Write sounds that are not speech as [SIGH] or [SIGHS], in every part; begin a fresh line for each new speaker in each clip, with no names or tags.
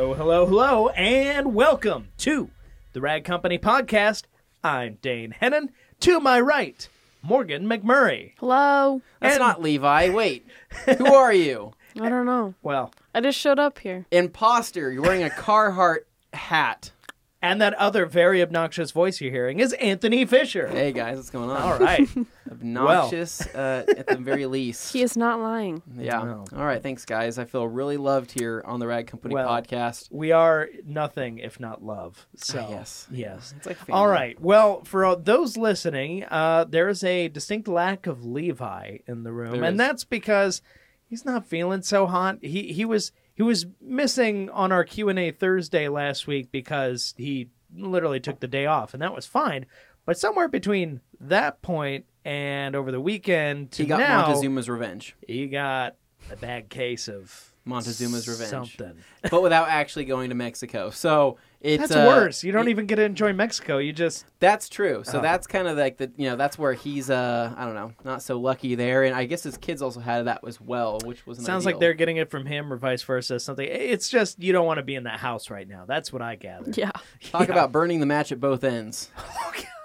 Hello, hello, hello, and welcome to the Rag Company podcast. I'm Dane Hennen. To my right, Morgan McMurry.
Hello.
That's
And-
not Levi. Wait, [LAUGHS] who are you?
I don't know.
Well,
I just showed up here.
Imposter. You're wearing a Carhartt hat.
And that other very obnoxious voice you're hearing is Anthony Fisher.
Hey guys, what's going on?
All right. [LAUGHS]
Obnoxious uh, at the very [LAUGHS] least.
He is not lying.
yeah.
No.
All right. Thanks, guys. I feel really loved here on the Rag Company
Well,
podcast.
we are nothing if not love. So,
yes.
yes.
It's like family.
All right. Well, for uh, those listening, uh, there is a distinct lack of Levi in the room,
There
and
is.
that's because he's not feeling so hot. He he was he was missing on our Q and A Thursday last week because he literally took the day off, and that was fine. But somewhere between that point and over the weekend to
He got
now,
Montezuma's revenge.
he got a bad case of
Montezuma's revenge.
Something.
but without actually going to Mexico. So it's
That's
uh,
worse. You don't
it-
even get to enjoy Mexico. You just
That's true. So
Oh.
that's kind of like the you know that's where he's uh I don't know not so lucky there, and I guess his kids also had that as well, which was
Sounds like they're getting it from him or vice versa. Something. It's just you don't want to be in that house right now. That's what I gather.
Yeah.
talk [LAUGHS]
Yeah.
about burning the match at both ends. [LAUGHS]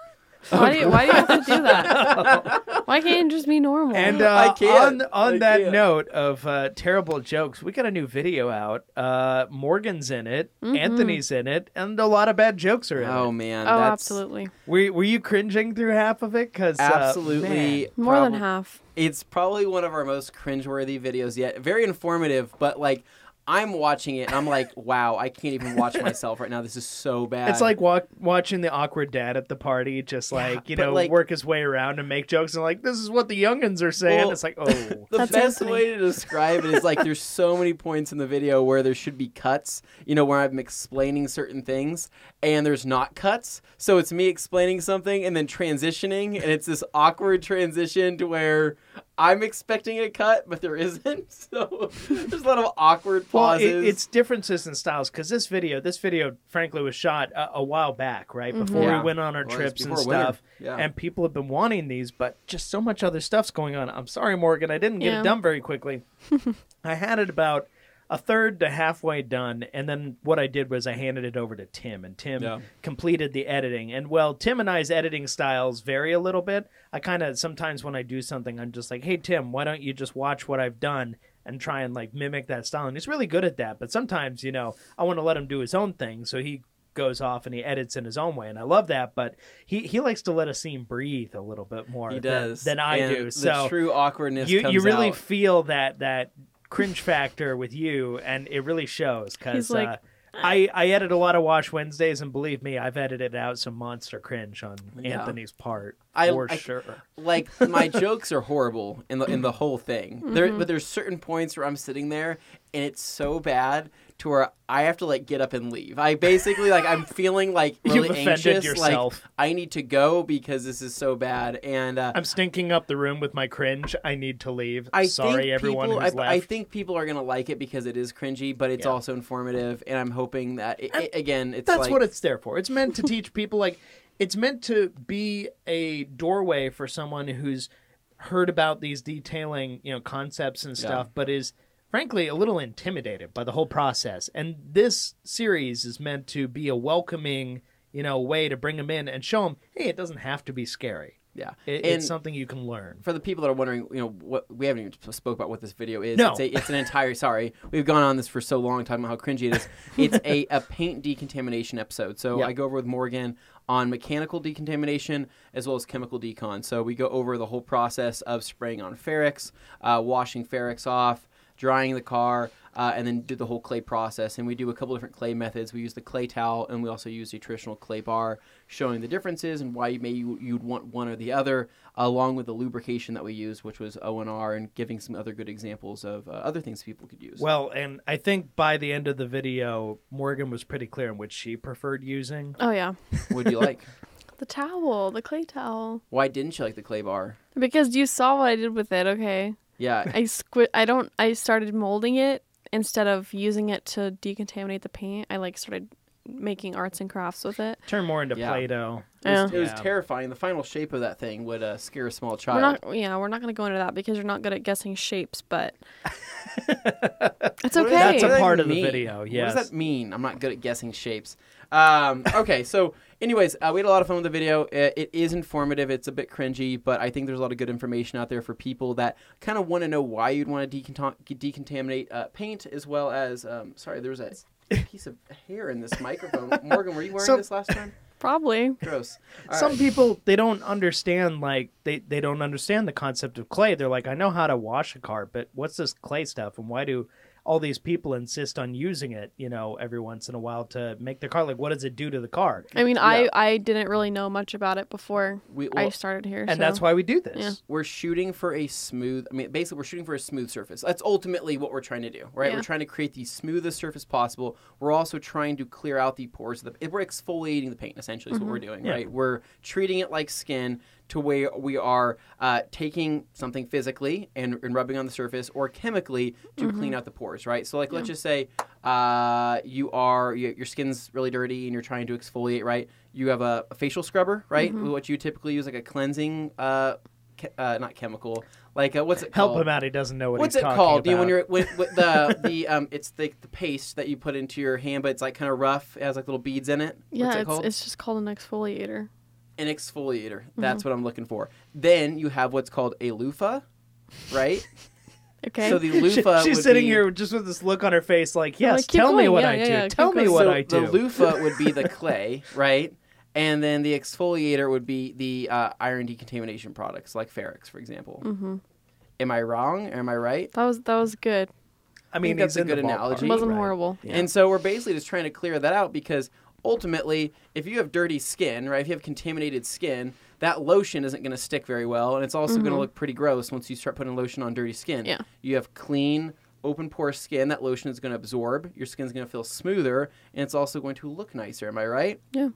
Why do you, why do you have to do that? [LAUGHS] Why can't it just be normal?
And
I
uh,
can't.
on on
I
that
can't.
note of uh, terrible jokes, we got a new video out. Uh, Morgan's in it, Anthony's in it, and a lot of bad jokes are in
Oh
it.
man,
oh,
that's
absolutely.
Were Were you cringing through half of it? Because
absolutely
More than half.
It's probably one of our most cringeworthy videos yet. Very informative, but like I'm watching it, and I'm like, wow, I can't even watch myself right now. This is so bad.
It's like wa- watching the awkward dad at the party, just like you know,
like-
work his way around and make jokes, and like this is what the youngins are saying.
Well,
it's like, [LAUGHS] oh,
The
That's
best
Anthony.
way to describe it is like there's so many points in the video where there should be cuts, you know, where I'm explaining certain things and there's not cuts. So it's me explaining something and then transitioning and it's this awkward transition to where I'm expecting a cut but there isn't. [LAUGHS] So there's a lot of awkward
Well,
pauses.
it, it's differences in styles because this video, this video, frankly, was shot a, a while back, right mm-hmm. before
Yeah.
we went on our
Well,
trips and stuff.
Yeah.
And people have been wanting these, but just so much other stuff's going on. I'm sorry, Morgan, I didn't get
Yeah.
it done very quickly. [LAUGHS] I had it about a third to halfway done, and then what I did was I handed it over to Tim, and Tim
Yeah.
completed the editing. And well, Tim and I's editing styles vary a little bit. I kind of sometimes when I do something, I'm just like, "Hey Tim, why don't you just watch what I've done and try and like mimic that style?" And he's really good at that. But sometimes, you know, I want to let him do his own thing, so he goes off and he edits in his own way, and I love that. But he he likes to let a scene breathe a little bit more
he
than-
does.
than, I
And
do.
The
So
true awkwardness
you you really
out.
feel that that cringe factor with you, and it really shows because
like,
uh, I I edit a lot of Wash Wednesdays, and believe me, I've edited out some monster cringe on
Yeah.
Anthony's part
I-
for
I-
sure.
like my [LAUGHS] jokes are horrible in the in the whole thing. There, but there's certain points where I'm sitting there and it's so bad to where I have to like get up and leave. I basically like I'm [LAUGHS] feeling like
You've
really anxious.
yourself.
Like I need to go because this is so bad. And uh,
I'm stinking up the room with my cringe. I need to leave.
I
Sorry,
think
everyone
people,
who's
I,
left.
I think people are gonna like it because it is cringy, but it's
Yeah.
also informative. And I'm hoping that it, it- again, it's
That's
like,
what it's there for. It's meant to teach people like it's meant to be a doorway for someone who's heard about these detailing, you know, concepts and stuff, but is frankly a little intimidated by the whole process. And this series is meant to be a welcoming, you know, way to bring them in and show them, hey, it doesn't have to be scary.
yeah.
It, it's something you can learn.
for the people that are wondering, you know, what we haven't even spoke about what this video is.
No.
It's, a, it's an entire. [LAUGHS] sorry, we've gone on this for so long talking about how cringy it is. [LAUGHS] It's a, a paint decontamination episode. So
Yeah.
I go over with Morgan on mechanical decontamination as well as chemical decon. So we go over the whole process of spraying on ferrex, uh, washing ferrex off, drying the car, uh, and then do the whole clay process. And we do a couple different clay methods. We use the clay towel, and we also use the traditional clay bar, showing the differences and why you may you, you'd want one or the other, along with the lubrication that we use, which was ONR, and giving some other good examples of uh, other things people could use.
Well, and I think by the end of the video, Morgan was pretty clear on which she preferred using.
Oh yeah. [LAUGHS]
Would you like? [LAUGHS]
The towel, the clay towel.
Why didn't you like the clay bar?
Because you saw what I did with it, okay?
Yeah,
I squid I don't I started molding it instead of using it to decontaminate the paint. I like started making arts and crafts with it.
Turn more into
Yeah.
Play-Doh.
It was,
Yeah.
it was
Yeah.
terrifying. The final shape of that thing would uh, scare a small
We're
child.
not. Yeah, we're not going to go into that because you're not good at guessing shapes. But [LAUGHS] it's okay.
does-
That's
what
a
does
part
that
of the
mean?
video,
What
yes.
does that mean? I'm not good at guessing shapes. Um, okay, so anyways, uh, we had a lot of fun with the video. It, it is informative. It's a bit cringy, but I think there's a lot of good information out there for people that kind of want to know why you'd want to decont- decontaminate uh, paint, as well as um, sorry, there was a piece of hair in this microphone. [LAUGHS] Morgan, were you wearing
So-
this last time?
Probably.
Gross. All
Some
right.
people they don't understand like they they don't understand the concept of clay. They're like, I know how to wash a car, but what's this clay stuff, and why do all these people insist on using it? You know, every once in a while to make the car. Like, what does it do to the car?
I mean,
Yeah.
I I didn't really know much about it before
We,
I started here.
And
so.
that's why we do this.
Yeah.
we're shooting for a smooth i mean basically we're shooting for a smooth surface that's ultimately what we're trying to do right
Yeah.
we're trying to create the smoothest surface possible we're also trying to clear out the pores of the we're exfoliating the paint essentially is what mm-hmm. we're doing
Yeah.
right we're treating it like skin to where we are uh, taking something physically and, and rubbing on the surface or chemically to clean out the pores right so like let's just say uh, you are you, your skin's really dirty and you're trying to exfoliate right you have a, a facial scrubber right what you typically use like a cleansing uh, uh, not chemical, like uh, what's it called?
Help him out. He doesn't know what
What's it called? You know, when you're [LAUGHS] with, with the the um, it's the the paste that you put into your hand, but it's like kind of rough. It has like little beads in it.
yeah,
what's it
it's it's just called an exfoliator.
An exfoliator.
Mm-hmm.
That's what I'm looking for. Then you have what's called a loofah, right? [LAUGHS]
Okay.
So the
She-
loofah.
she's
would
sitting
be,
here just with this look on her face, like, yes,
like, keep
tell me what
Yeah,
I
yeah,
do.
yeah,
tell me
going.
what
so
I do.
the loofah would be the [LAUGHS] clay, right? And then the exfoliator would be the uh, iron decontamination products, like Ferrex, for example.
mm-hmm.
Am I wrong? Am I right?
That was that was good.
I mean,
that's a good analogy.
It wasn't
right?
horrible.
Yeah.
And so we're basically just trying to clear that out because ultimately, if you have dirty skin, right, if you have contaminated skin, that lotion isn't going to stick very well, and it's also going to mm-hmm. look pretty gross once you start putting lotion on dirty skin.
Yeah.
You have clean, open pore skin. That lotion is going to absorb. Your skin's going to feel smoother, and it's also going to look nicer. Am I right? Yeah.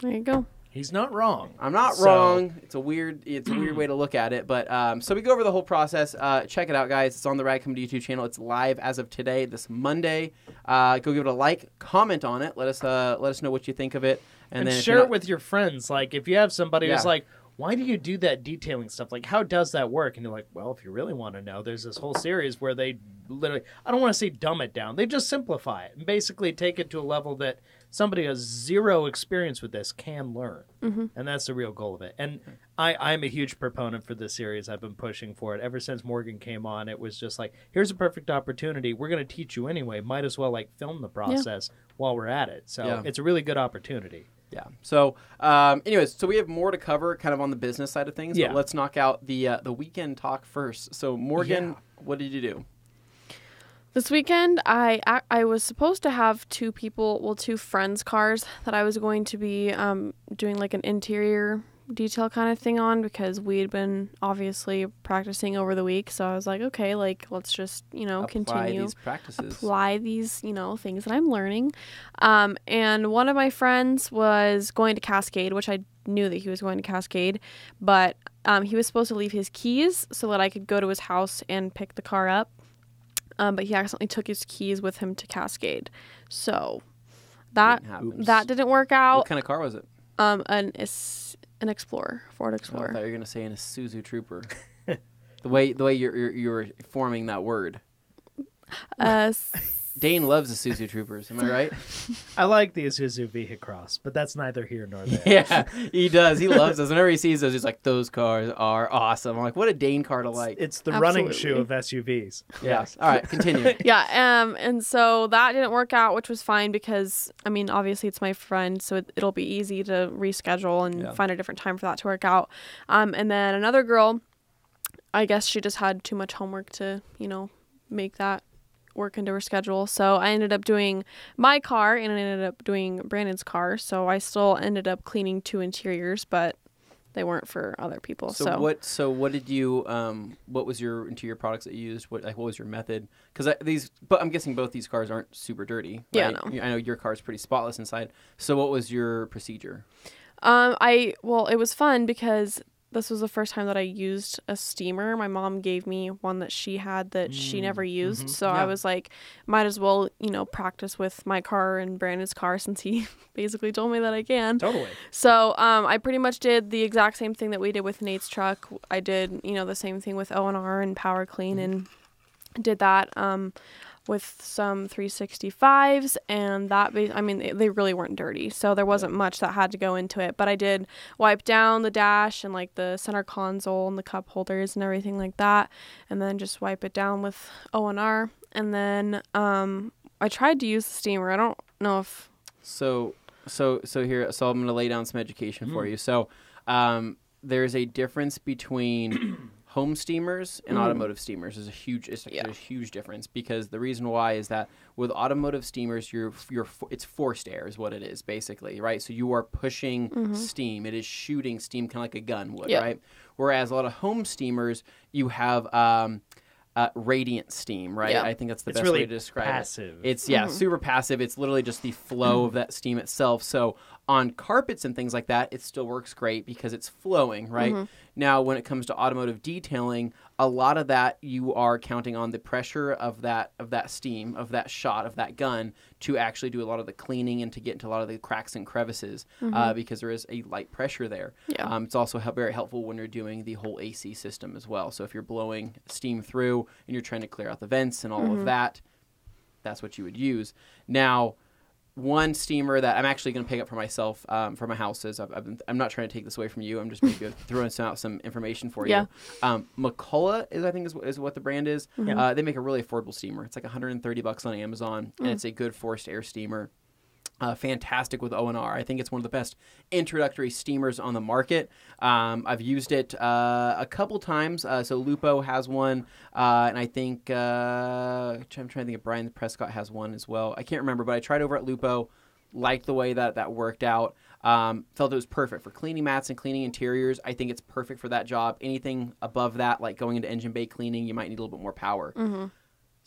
There you go.
He's not wrong.
I'm not
So-
wrong. It's a weird, it's a weird way to look at it, but um, so we go over the whole process. Uh, check it out, guys. It's on the Rag Company YouTube channel. It's live as of today, this Monday. Uh, go give it a like, comment on it. Let us uh, let us know what you think of it, and,
And,
then
share
you're
it with your friends. Like, if you have somebody
Yeah.
who's like, why do you do that detailing stuff? Like, how does that work? And you're like, well, if you really want to know, there's this whole series where they literally, I don't want to say dumb it down. They just simplify it and basically take it to a level that somebody who has zero experience with this can learn.
Mm-hmm.
And that's the real goal of it. And I, I'm a huge proponent for this series. I've been pushing for it ever since Morgan came on. It was just like, here's a perfect opportunity. We're going to teach you anyway. Might as well like film the process while we're at it. So
Yeah.
it's a really good opportunity.
Yeah. So, um, anyways, so we have more to cover, kind of on the business side of things.
Yeah.
But let's knock out the uh, the weekend talk first. So, Morgan, what did you do?
This weekend, I I was supposed to have two people, well, two friends' cars that I was going to be um, doing like an interior detail kind of thing on because we had been obviously practicing over the week. So I was like, okay, like let's just you know
Apply
continue
these practices.
apply these you know things that I'm learning. Um, and one of my friends was going to Cascade, which I knew that he was going to Cascade, but um, he was supposed to leave his keys so that I could go to his house and pick the car up. Um, but he accidentally took his keys with him to Cascade, so that
Didn't
that didn't work out.
What kind of car was it?
Um, an is an Explorer, Ford
Oh, I
Explorer.
thought you were gonna say an Isuzu Trooper. [LAUGHS] the way the way you're, you're you're forming that word.
Uh, [LAUGHS]
Dane loves the Suzu Troopers. Am I [LAUGHS] right?
I like the Isuzu Vehicross, but that's neither here nor there. [LAUGHS]
yeah, he does. He loves those. Whenever he sees those, he's like, "Those cars are awesome." I'm like, "What a Dane car to like."
It's the running shoe of SUVs.
yeah. All right, continue. [LAUGHS]
yeah um and so that didn't work out which was fine because i mean obviously it's my friend so it, it'll be easy to reschedule and
Yeah.
find a different time for that to work out um and then another girl i guess she just had too much homework to you know make that work into her schedule so i ended up doing my car and i ended up doing brandon's car so i still ended up cleaning two interiors but they weren't for other people
So,
so,
what? So what did you? Um, what was your interior products that you used? What like what was your method? Because these, but I'm guessing both these cars aren't super dirty.
Yeah,
right?
no.
I know your car's pretty spotless inside. So what was your procedure?
Um, I well, it was fun because this was the first time that I used a steamer. My mom gave me one that she had that she
Mm,
never used.
mhm,
So
yeah.
I was like, might as well, you know, practice with my car and Brandon's car [LAUGHS] since he basically told me that I can.
Totally.
So um, I pretty much did the exact same thing that we did with Nate's truck. I did, you know, the same thing with O and R and Power Clean, and did that um, with some 365s, and that. I mean, they, they really weren't dirty, so there wasn't much that had to go into it. But I did wipe down the dash and like the center console and the cup holders and everything like that, and then just wipe it down with O and R, and then um, I tried to use the steamer. I don't know if
So so so here so I'm going to lay down some education for
Mm.
you. So um, there's a difference between home steamers and
Mhm.
automotive steamers. is a huge it's,
Yeah.
a huge difference because the reason why is that with automotive steamers you're you're it's forced air is what it is basically, right? So you are pushing
Mhm.
steam. It is shooting steam kind of like a gun would, right? Whereas a lot of home steamers you have um, uh, radiant steam, right?
Yeah.
I think that's the
it's
best
really
way to describe it. It's yeah,
Mhm.
super passive. It's literally just the flow of that steam itself. So on carpets and things like that, it still works great because it's flowing, right?
Mhm.
Now, when it comes to automotive detailing, a lot of that you are counting on the pressure of that of that steam of that shot of that gun to actually do a lot of the cleaning and to get into a lot of the cracks and crevices uh, because there is a light pressure there.
Yeah.
Um, it's also very helpful when you're doing the whole AC system as well. So if you're blowing steam through and you're trying to clear out the vents and all of that, that's what you would use. Now, one steamer that I'm actually going to pick up for myself um, for my house is I've, I've been, I'm not trying to take this away from you. I'm just maybe [LAUGHS] throwing some, out some information for
Yeah.
you. Um, McCulloch is I think is, is what the brand is.
Mm-hmm.
Uh, they make a really affordable steamer. It's like 130 bucks on Amazon,
Mm.
and it's a good forced air steamer. Uh, fantastic with O&R. I think it's one of the best introductory steamers on the market. Um, I've used it uh, a couple times. Uh, so Lupo has one, uh, and I think uh, I'm trying to think if Brian Prescott has one as well. I can't remember, but I tried over at Lupo. Liked the way that that worked out. Um, felt it was perfect for cleaning mats and cleaning interiors. I think it's perfect for that job. Anything above that, like going into engine bay cleaning, you might need a little bit more power
Mm-hmm.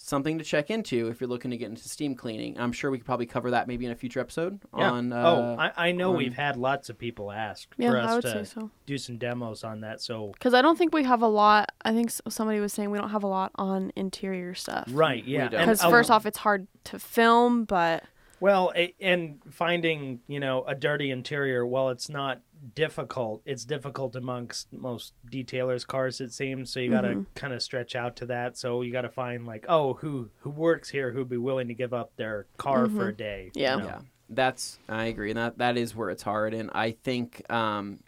Something to check into if you're looking to get into steam cleaning. I'm sure we could probably cover that maybe in a future episode.
Yeah.
On, uh,
oh, I, I know
on-
we've had lots of people ask
Yeah,
for us to
so.
do some demos on that. So
Because I don't think we have a lot. I think somebody was saying we don't have a lot on interior stuff.
right, yeah.
Because first off, it's hard to film, but
Well, and finding you know a dirty interior, while it's not difficult, it's difficult amongst most detailers' cars. It seems so. You got to
Mm-hmm.
kind of stretch out to that. So you got to find like, oh, who who works here, who'd be willing to give up their car for a day. you
Mm-hmm. Yeah.
know?
Yeah, that's I agree, and that that is where it's hard. And I think um,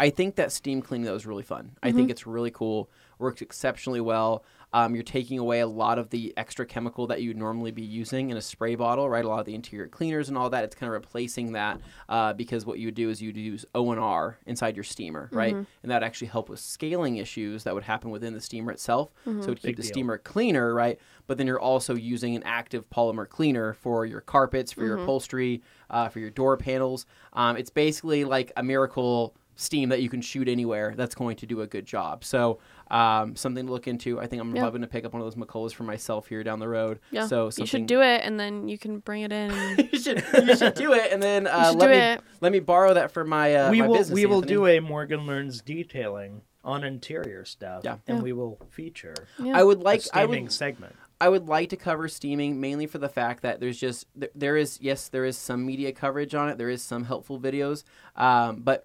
I think that steam cleaning though is really fun. I
Mm-hmm.
think it's really cool. Works exceptionally well. Um, you're taking away a lot of the extra chemical that you'd normally be using in a spray bottle, right? A lot of the interior cleaners and all that. It's kind of replacing that uh, because what you would do is you'd use O and R inside your steamer, right?
Mm-hmm.
And that actually help with scaling issues that would happen within the steamer itself.
Mm-hmm.
So it would
Big
keep the
deal.
steamer cleaner, right? But then you're also using an active polymer cleaner for your carpets, for your
Mm-hmm.
upholstery, uh, for your door panels. Um, it's basically like a miracle steam that you can shoot anywhere that's going to do a good job. So um, something to look into. I think I'm
Yeah.
probably going to pick up one of those McCullochs for myself here down the road.
yeah,
So
you should do it, and then you can bring it in. [LAUGHS]
You should you should do it, and then uh, let me
it.
let me borrow that for my uh,
we
my
will
business.
we will
Anthony.
do a Morgan learns detailing on interior stuff.
Yeah.
and
Yeah.
we will feature
yeah.
I would
a
like I would
segment.
I would like to cover steaming mainly for the fact that there's just th- there is yes there is some media coverage on it there is some helpful videos um, but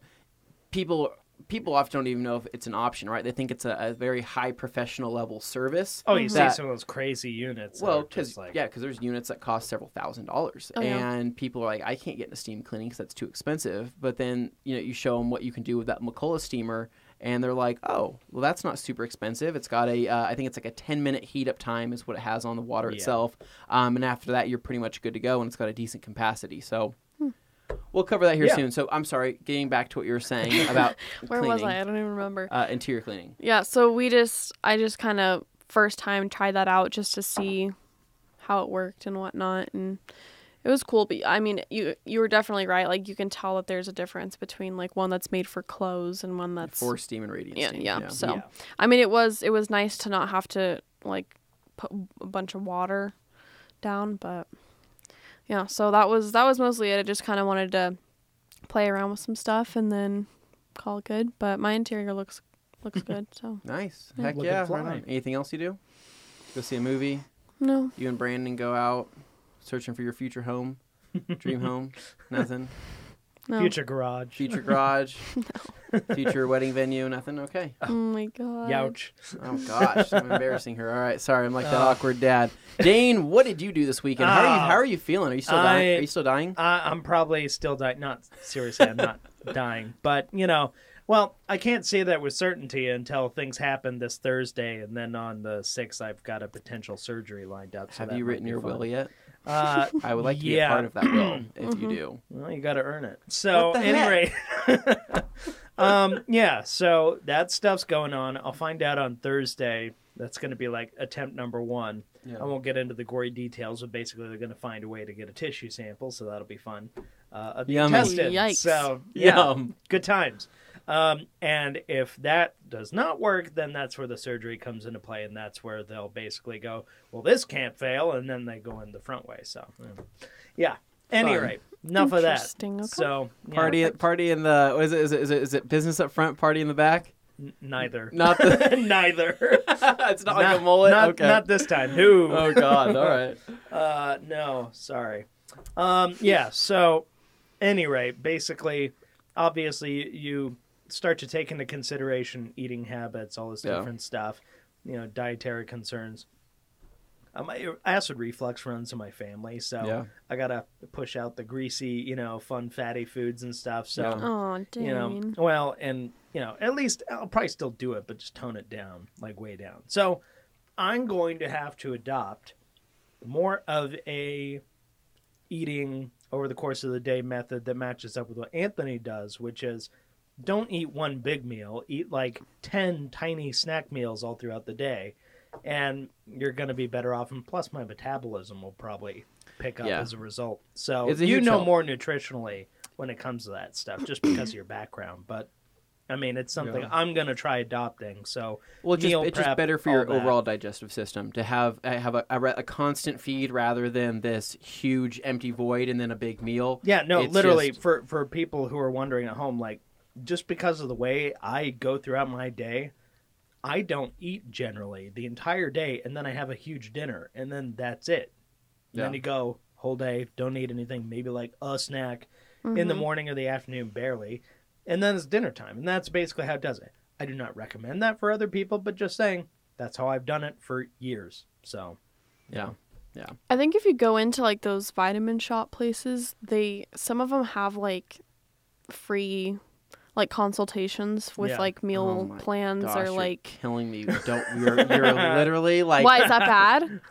people people often don't even know if it's an option right they think it's a, a very high professional level service
Oh, you see some of those crazy units.
well because
just like
yeah because there's units that cost several thousand dollars
Oh, yeah.
and people are like I can't get into steam cleaning because that's too expensive but then you know you show them what you can do with that McCulloch steamer and they're like oh well that's not super expensive it's got a uh, I think it's like a 10 minute heat up time is what it has on the water
Yeah.
itself um, and after that you're pretty much good to go and it's got a decent capacity so we'll cover that here
Yeah.
soon so I'm sorry getting back to what you were saying [LAUGHS] about
Where
cleaning,
was I? I don't even remember.
Uh, interior cleaning
Yeah, so we just I just kind of first time tried that out just to see how it worked and whatnot, and it was cool. But I mean, you you were definitely right. Like you can tell that there's a difference between like one that's made for clothes and one that's
for steam and radiant
yeah,
steam
yeah. So
Yeah.
I mean, it was it was nice to not have to like put a bunch of water down, but yeah. So that was that was mostly it. I just kind of wanted to play around with some stuff and then call it good. But my interior looks looks [LAUGHS] good. So
Nice.
Yeah.
Heck
Looking
yeah. right on. Anything else you do? Go see a movie.
no,
You and Brandon go out searching for your future home, dream home. [LAUGHS] Nothing.
No.
Future garage.
Future garage. [LAUGHS] Future wedding venue. Nothing. Okay.
Oh my god.
Youch.
Oh gosh, I'm embarrassing her. All right, sorry, I'm like that
Oh.
awkward dad. Dane, what did you do this weekend? How are you?
Oh.
How are you feeling? Are you still dying? Are you still dying?
Uh, I'm probably still dying. Not seriously, I'm not [LAUGHS] dying. But you know, well, I can't say that with certainty until things happen this Thursday, and then on the sixth, I've got a potential surgery lined up. so
Have you written your
fun.
will yet?
Uh,
I would like to be a part of that will if you do.
Well, you got to earn it. So, anyway, [LAUGHS] um, yeah. So that stuff's going on. I'll find out on Thursday. That's going to be like attempt number one.
Yeah.
I won't get into the gory details, but basically they're going to find a way to get a tissue sample, so that'll be fun. Uh, I'll
Yummy.
tested.
Yikes.
So yeah,
Yum.
good times. Um, and if that does not work, then that's where the surgery comes into play, and that's where they'll basically go, well, this can't fail, and then they go in the front way. So, yeah. yeah. Any
Fun.
rate, enough of that.
Okay.
So, yeah,
Party, party in the. is it, is it is it, is it? is it business up front? Party in the back?
n- neither.
Not the. [LAUGHS]
neither. [LAUGHS]
it's not like a mullet.
Not,
okay.
not this time. Who?
oh God! All right. [LAUGHS]
Uh, no, sorry. Um, yeah. So, any rate, basically, obviously, you, you start to take into consideration eating habits, all this
Yeah.
different stuff, you know, dietary concerns. Um, I- acid reflux runs in my family, so
Yeah.
I gotta push out the greasy, you know, fun fatty foods and stuff. So,
Yeah.
Oh, dang.
you know, well, and you know, at least I'll probably still do it, but just tone it down, like way down. So I'm going to have to adopt more of a eating over the course of the day method that matches up with what Anthony does, which is don't eat one big meal, eat like 10 tiny snack meals all throughout the day. And you're going to be better off. And plus, my metabolism will probably pick up
Yeah.
as a result. So
It's a
you know
help.
more nutritionally when it comes to that stuff, just because of your background. But I mean, it's something
Yeah.
I'm going to try adopting. So
Well, it's just,
meal
it's just better for your
that.
overall digestive system to have uh, have a, a, a constant feed rather than this huge empty void and then a big meal.
Yeah, no,
It's
literally
just-
for for people who are wondering at home, like just because of the way I go throughout my day, I don't eat generally the entire day, and then I have a huge dinner, and then that's it. And Then you go whole day, don't eat anything, maybe like a snack in the
Mhm.
morning or the afternoon, barely, and then it's dinner time, and that's basically how it does it. I do not recommend that for other people, but just saying that's how I've done it for years. So
yeah. Yeah.
I think if you go into like those vitamin shop places, they some of them have like free like consultations with
Yeah.
like meal
Oh my
plans
Gosh,
or
you're
like
killing me. Don't you're you're [LAUGHS] literally like
why is that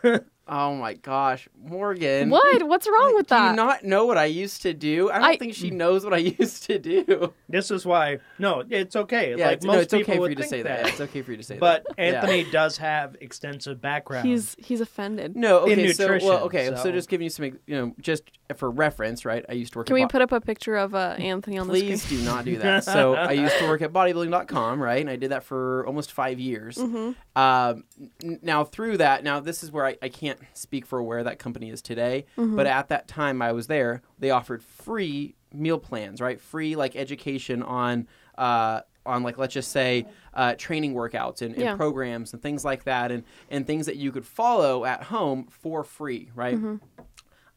bad? [LAUGHS]
oh my gosh, Morgan.
what? What's wrong with
Do you
that?
not know what I used to do? I don't
I-
think she knows what I [LAUGHS] used to do.
this is why no, it's okay.
Yeah,
like
it's,
most
no, it's
people
okay for
would
you to
think
say that. Yeah, It's okay for you to say
But
that. Yeah.
Anthony does have extensive background.
He's he's offended.
No,
in
okay, so
nutrition,
well, okay, so.
so-
just giving you some, you know, just for reference, right? I used to work.
Can
at
we
Bo-
put up a picture of uh, Anthony on the
Please
screen?
do not do that. [LAUGHS] So I used to work at bodybuilding.com, right? And I did that for almost five years.
hmm
Um, n- now through that, now this is where I, I can't speak for where that company is today,
Mm-hmm.
but at that time I was there, they offered free meal plans, right? Free like education on, uh, on like let's just say uh, training workouts and, and
Yeah.
programs and things like that, and and things that you could follow at home for free, right?
Mm-hmm.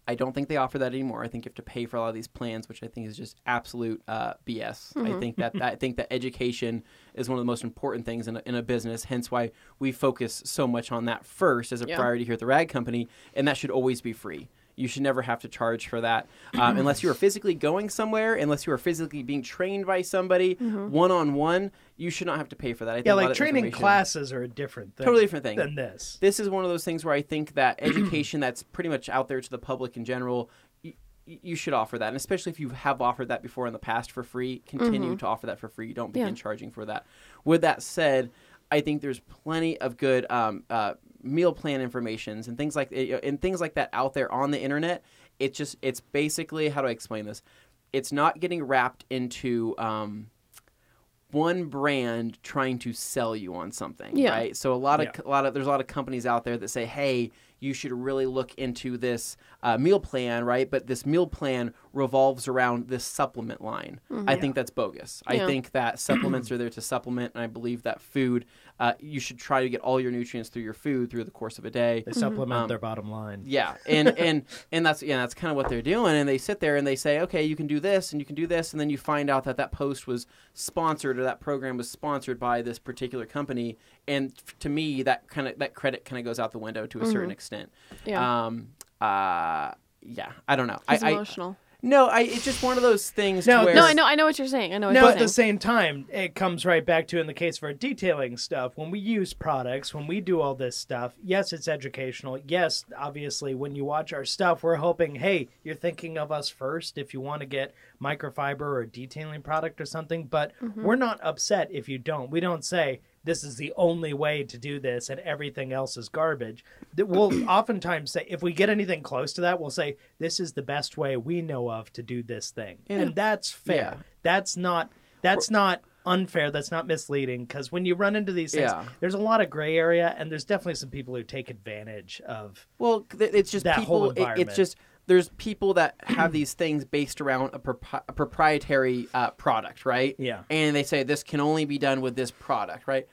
I don't think they offer that anymore. I think you have to pay for a lot of these plans, which I think is just absolute uh, BS. I
Mm-hmm.
think that, that I think that education is one of the most important things in a, in a business. Hence, why we focus so much on that first as a
Yeah.
priority here at the Rag Company, and that should always be free. You should never have to charge for that um, [CLEARS THROAT] unless you are physically going somewhere, unless you are physically being trained by somebody
Mm-hmm.
one on one. You should not have to pay for that. I think
yeah,
a lot
like
of
training
information-
classes are a different thing.
Totally different thing.
than this.
this is one of those things where I think that [CLEARS THROAT] education that's pretty much out there to the public in general, you, you should offer that, and especially if you have offered that before in the past for free, continue to offer that for free. You don't begin
Yeah.
charging for that. With that said, I think there's plenty of good um, uh, meal plan informations and things like and things like that out there on the internet. It's just it's basically how do I explain this? It's not getting wrapped into um, one brand trying to sell you on something,
Yeah.
right? So a lot of
Yeah.
a lot of there's a lot of companies out there that say, "Hey, you should really look into this uh, meal plan, right? But this meal plan revolves around this supplement line. I think that's bogus. I think that [CLEARS THROAT] supplements are there to supplement, and I believe that food, uh, you should try to get all your nutrients through your food through the course of a day.
They supplement
Um,
their bottom line.
Yeah, and [LAUGHS] and and that's yeah, that's kind of what they're doing. And they sit there and they say, okay, you can do this and you can do this, and then you find out that that post was sponsored or that program was sponsored by this particular company. And to me, that kind of that credit kind of goes out the window to a certain extent.
Yeah.
Um. Uh. Yeah. I don't know.
He's
I, I
emotional.
no. I. It's just one of those things.
No,
to where,
no, I know. I know what you're saying. I know what
No,
you're
at the same time, it comes right back to in the case of our detailing stuff. When we use products, when we do all this stuff, yes, it's educational. Yes, obviously, when you watch our stuff, we're hoping, hey, you're thinking of us first if you want to get microfiber or a detailing product or something. But we're not upset if you don't. We don't say this is the only way to do this and everything else is garbage. That We'll [CLEARS THROAT] oftentimes say if we get anything close to that, we'll say this is the best way we know of to do this thing,
Yeah.
and that's fair.
Yeah.
That's not that's not unfair. That's not misleading because when you run into these things,
Yeah.
there's a lot of gray area, and there's definitely some people who take advantage of.
Well, it's just
That
people.
whole environment.
it's just there's people that have these things based around a, a proprietary uh, product, right?
Yeah.
And they say this can only be done with this product, right?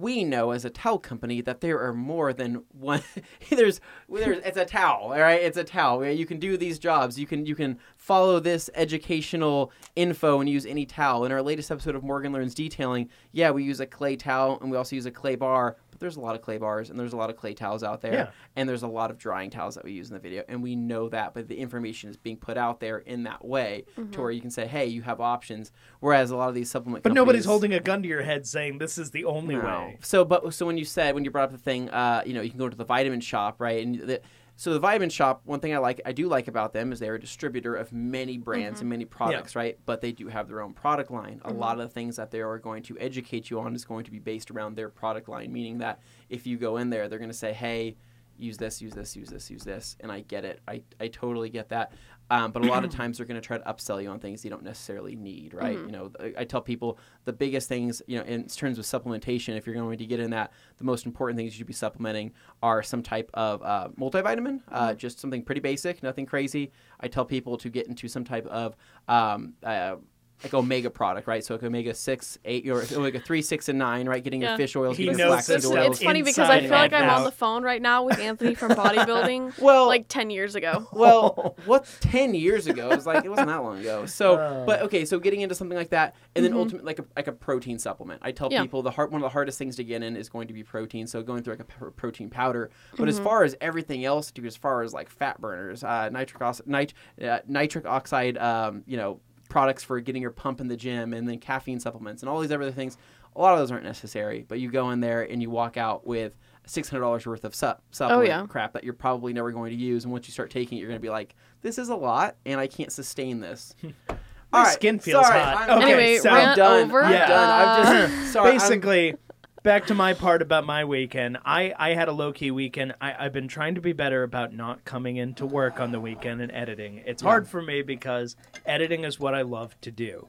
We know as a towel company that there are more than one. [LAUGHS] there's, there's, it's a towel, all right? It's a towel. You can do these jobs. You can, you can follow this educational info and use any towel. In our latest episode of Morgan Learns Detailing, yeah, we use a clay towel and we also use a clay bar. But there's a lot of clay bars and there's a lot of clay towels out there
Yeah.
and there's a lot of drying towels that we use in the video and we know that but the information is being put out there in that way to where you can say hey you have options whereas a lot of these supplement
But nobody's holding a gun to your head saying this is the only
no.
way.
So, but so when you said when you brought up the thing, uh, you know, you can go to the vitamin shop, right? And the, so the vitamin shop, one thing I like, I do like about them is they're a distributor of many brands and mm-hmm. many products, right? But they do have their own product line. A mm-hmm. lot of the things that they are going to educate you on is going to be based around their product line, meaning that if you go in there, they're going to say, hey. Use this, use this, use this, use this, and I get it. I, I totally get that. Um, but a lot of [CLEARS THROAT] times they're going to try to upsell you on things you don't necessarily need, right? You know, I, I tell people the biggest things, you know, in terms of supplementation, if you're going to get in that, the most important things you should be supplementing are some type of uh, multivitamin, uh, just something pretty basic, nothing crazy. I tell people to get into some type of um, uh, like omega product, right? So like omega six, eight, or omega three, six, and nine, right? Getting your fish oils,
He
getting
knows
your flaxseed
this
oils.
It's funny because I feel like I'm on the phone right now with Anthony from [LAUGHS] bodybuilding.
Well-
like ten years ago.
Well, [LAUGHS] what ten years ago? It was like it wasn't that long ago. So,
Uh. [LAUGHS]
but okay, so getting into something like that, and then ultimately like a like a protein supplement. I tell
Mm-hmm. Yeah.
people the heart one of the hardest things to get in is going to be protein. So going through like a protein powder. But
Mm-hmm.
as far as everything else, dude, as far as like fat burners, uh, nitric oxide, nit- uh, nitric oxide, um, you know, products for getting your pump in the gym, and then caffeine supplements, and all these other things. A lot of those aren't necessary, but you go in there and you walk out with six hundred dollars worth of sup- supplement
yeah.
crap that you're probably never going to use. And once you start taking it, you're going to be like, "This is a lot, and I can't sustain this." [LAUGHS]
My skin feels
sorry,
hot.
I'm,
Okay,
Anyway,
so-
I'm done.
over.
I'm
Yeah.
done. I'm uh, just sorry. I'm-
Basically, back to my part about my weekend. I, I had a low key weekend. I, I've been trying to be better about not coming into work on the weekend and editing. It's hard for me because editing is what I love to do.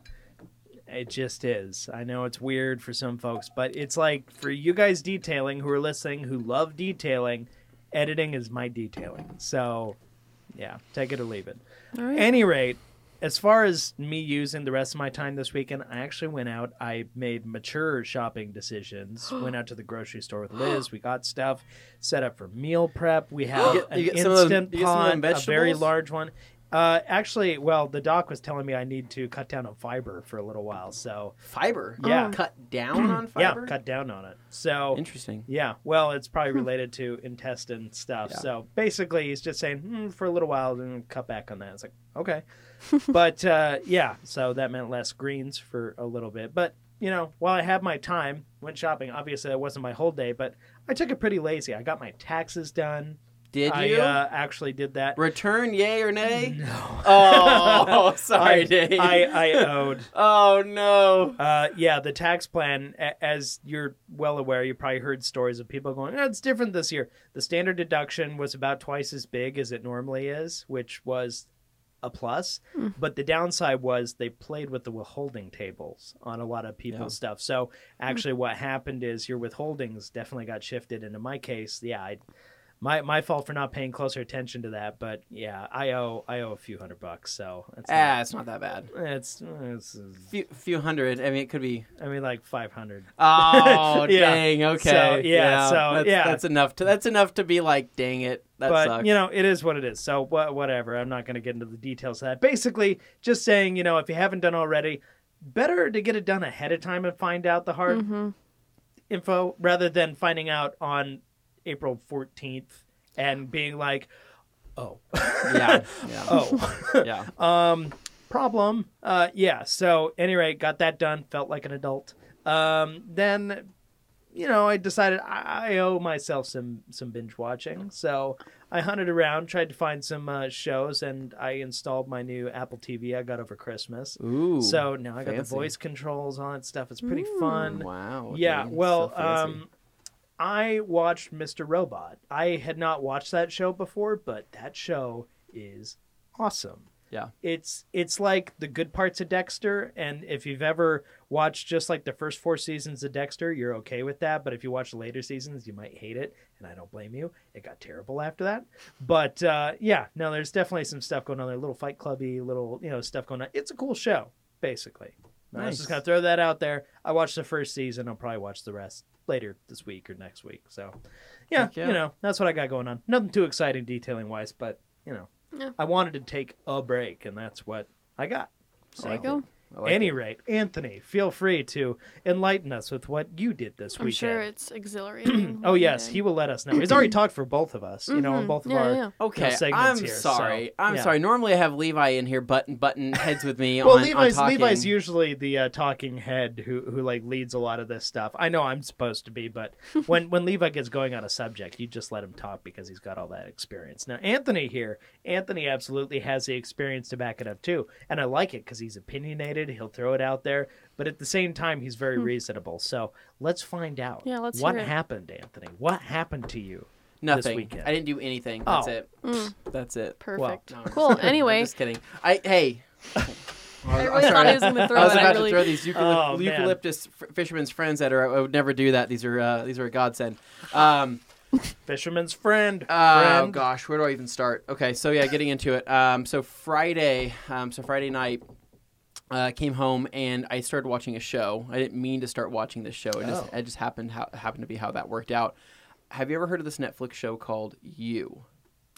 It just is. I know it's weird for some folks, but it's like for you guys detailing who are listening who love detailing, editing is my detailing. So, yeah, take it or leave it.
All right.
Any rate, as far as me using the rest of my time this weekend, I actually went out. I made mature shopping decisions. [GASPS] went out to the grocery store with Liz. We got stuff set up for meal prep. We have [GASPS] an
you get some of
instant
you get some of them
pot, a very
vegetables?
large one. Uh, actually, well, the doc was telling me I need to cut down on fiber for a little while. So
fiber. [GASPS]
Yeah.
Cut down [CLEARS THROAT] on fiber.
yeah, cut down on it. So
Interesting.
yeah, well, it's probably [LAUGHS] related to intestine stuff.
Yeah.
So basically, he's just saying hmm, for a little while, then cut back on that. It's like okay, [LAUGHS] but uh, yeah, so that meant less greens for a little bit. But you know, while I had my time, went shopping. Obviously, that wasn't my whole day, but I took it pretty lazy. I got my taxes done.
Did
I
you
uh, actually did that.
return? Yay or nay?
No. [LAUGHS] [LAUGHS]
Oh, sorry,
I,
Dave.
I, I owed.
oh no.
Uh, yeah, the tax plan, as you're well aware, you probably heard stories of people going, oh, it's different this year. The standard deduction was about twice as big as it normally is, which was a plus. Hmm. But the downside was they played with the withholding tables on a lot of people's stuff. So hmm. actually, what happened is your withholdings definitely got shifted. And in my case, yeah, I. my my fault for not paying closer attention to that. But yeah, I owe I owe a few hundred bucks, so it's
Ah, it's not that bad.
not, it's, it's
Few, few hundred. I mean, it could be.
I mean like five hundred.
Oh, [LAUGHS]
Yeah.
dang. Okay.
So, yeah, so,
that's,
yeah.
that's enough to that's enough to be like, dang it, that
but
sucks.
you know it is what it is so wha- whatever i'm not going to get into the details of that basically just saying you know if you haven't done already better to get it done ahead of time and find out the hard
Mm-hmm.
info rather than finding out on april 14th and being like oh
yeah, [LAUGHS] yeah,
oh [LAUGHS]
yeah. [LAUGHS]
um problem uh yeah so any rate got that done felt like an adult um then you know i decided i, I owe myself some some binge watching so i hunted around tried to find some uh, shows and i installed my new apple tv i got over christmas
Ooh.
so now i got
fancy.
the voice controls on it stuff it's pretty fun
Wow.
yeah, well,
so
um, I watched Mr. Robot. I had not watched that show before, but that show is awesome.
Yeah.
It's it's like the good parts of Dexter, and if you've ever watched just like the first four seasons of Dexter, you're okay with that. But if you watch later seasons, you might hate it, and I don't blame you. It got terrible after that. But uh, yeah, no, there's definitely some stuff going on there. Little Fight Clubby, little you know stuff going on. It's a cool show, basically. I was
Nice.
just gonna throw that out there. I watched the first season. I'll probably watch the rest later this week or next week. So, yeah,
yeah.
you know, that's what I got going on. Nothing too exciting detailing wise, but you know,
Yeah.
I wanted to take a break, and that's what I got. So,
There you go.
I like
any
it.
rate, Anthony, feel free to enlighten us with what you did this
I'm
weekend.
sure it's [CLEARS THROAT] exhilarating.
oh yes, he will let us know. He's already [CLEARS THROAT] talked for both of us. You know, on
Mhm.
both of
yeah,
our.
yeah.
Okay,
segments
I'm
here,
sorry.
so,
I'm
yeah.
sorry. Normally, I have Levi in here button button heads with me. [LAUGHS]
Well,
on,
Levi's
on talking.
Levi's usually the uh, talking head who who like leads a lot of this stuff. I know I'm supposed to be, but [LAUGHS] when when Levi gets going on a subject, you just let him talk because he's got all that experience. Now Anthony here, Anthony absolutely has the experience to back it up too, and I like it because he's opinionated. He'll throw it out there, but at the same time, he's very reasonable. So let's find out.
Hmm. Yeah, let's
what
hear it.
happened, Anthony. What happened to you?
nothing.
weekend.
I didn't do anything. That's
Oh.
it. That's it.
Perfect.
No,
cool.
just-
Anyway,
I'm just kidding. I hey.
I really thought he was going [LAUGHS] to throw
I was
it. I
about
really...
to throw these eucalypt-
Oh, man.
eucalyptus f- fisherman's friends at her. I would never do that. These are uh, these are a godsend. Um, [LAUGHS]
Fisherman's friend.
Oh
friend.
gosh, where do I even start? Okay, so yeah, getting into it. Um, so Friday, um, so Friday night, uh, came home and I started watching a show. I didn't mean to start watching this show. It just
Oh.
it just happened how, happened to be how that worked out. Have you ever heard of this Netflix show called You?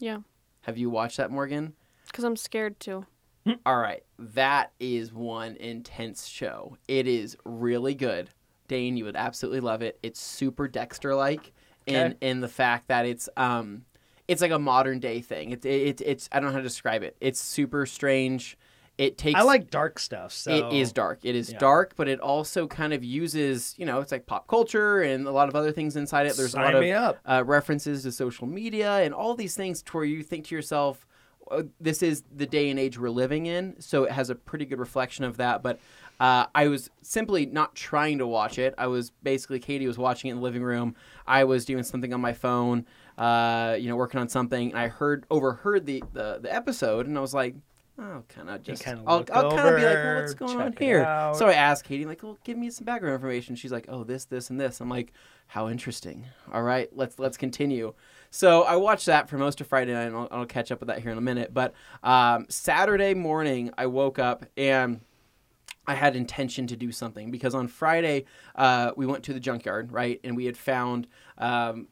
Yeah,
Have you watched that, Morgan?
because I'm scared to. [LAUGHS]
All right, that is one intense show. It is really good. Dane, you would absolutely love it. It's super Dexter like in
Okay.
in the fact that it's um it's like a modern day thing. It's it, it's I don't know how to describe it. It's super strange. It takes
I like dark stuff. So
it is dark. It is
Yeah.
dark, but it also kind of uses, you know, it's like pop culture and a lot of other things inside it. There's
Sign
a lot of uh, references to social media and all these things to where you think to yourself, uh, this is the day and age we're living in. So it has a pretty good reflection of that. But uh, I was simply not trying to watch it. I was basically, Katie was watching it in the living room. I was doing something on my phone, uh, you know, working on something. And I heard, overheard the, the, the episode and I was like, I'll kind of just,
kinda
I'll, I'll kind of be like, well, what's going on here? So I asked Katie, like, well, give me some background information. She's like, oh, this, this, and this. I'm like, how interesting. All right, let's let's continue. So I watched that for most of Friday night, and I'll, I'll catch up with that here in a minute. But um, Saturday morning, I woke up and I had intention to do something because on Friday uh, we went to the junkyard, right, and we had found. Um,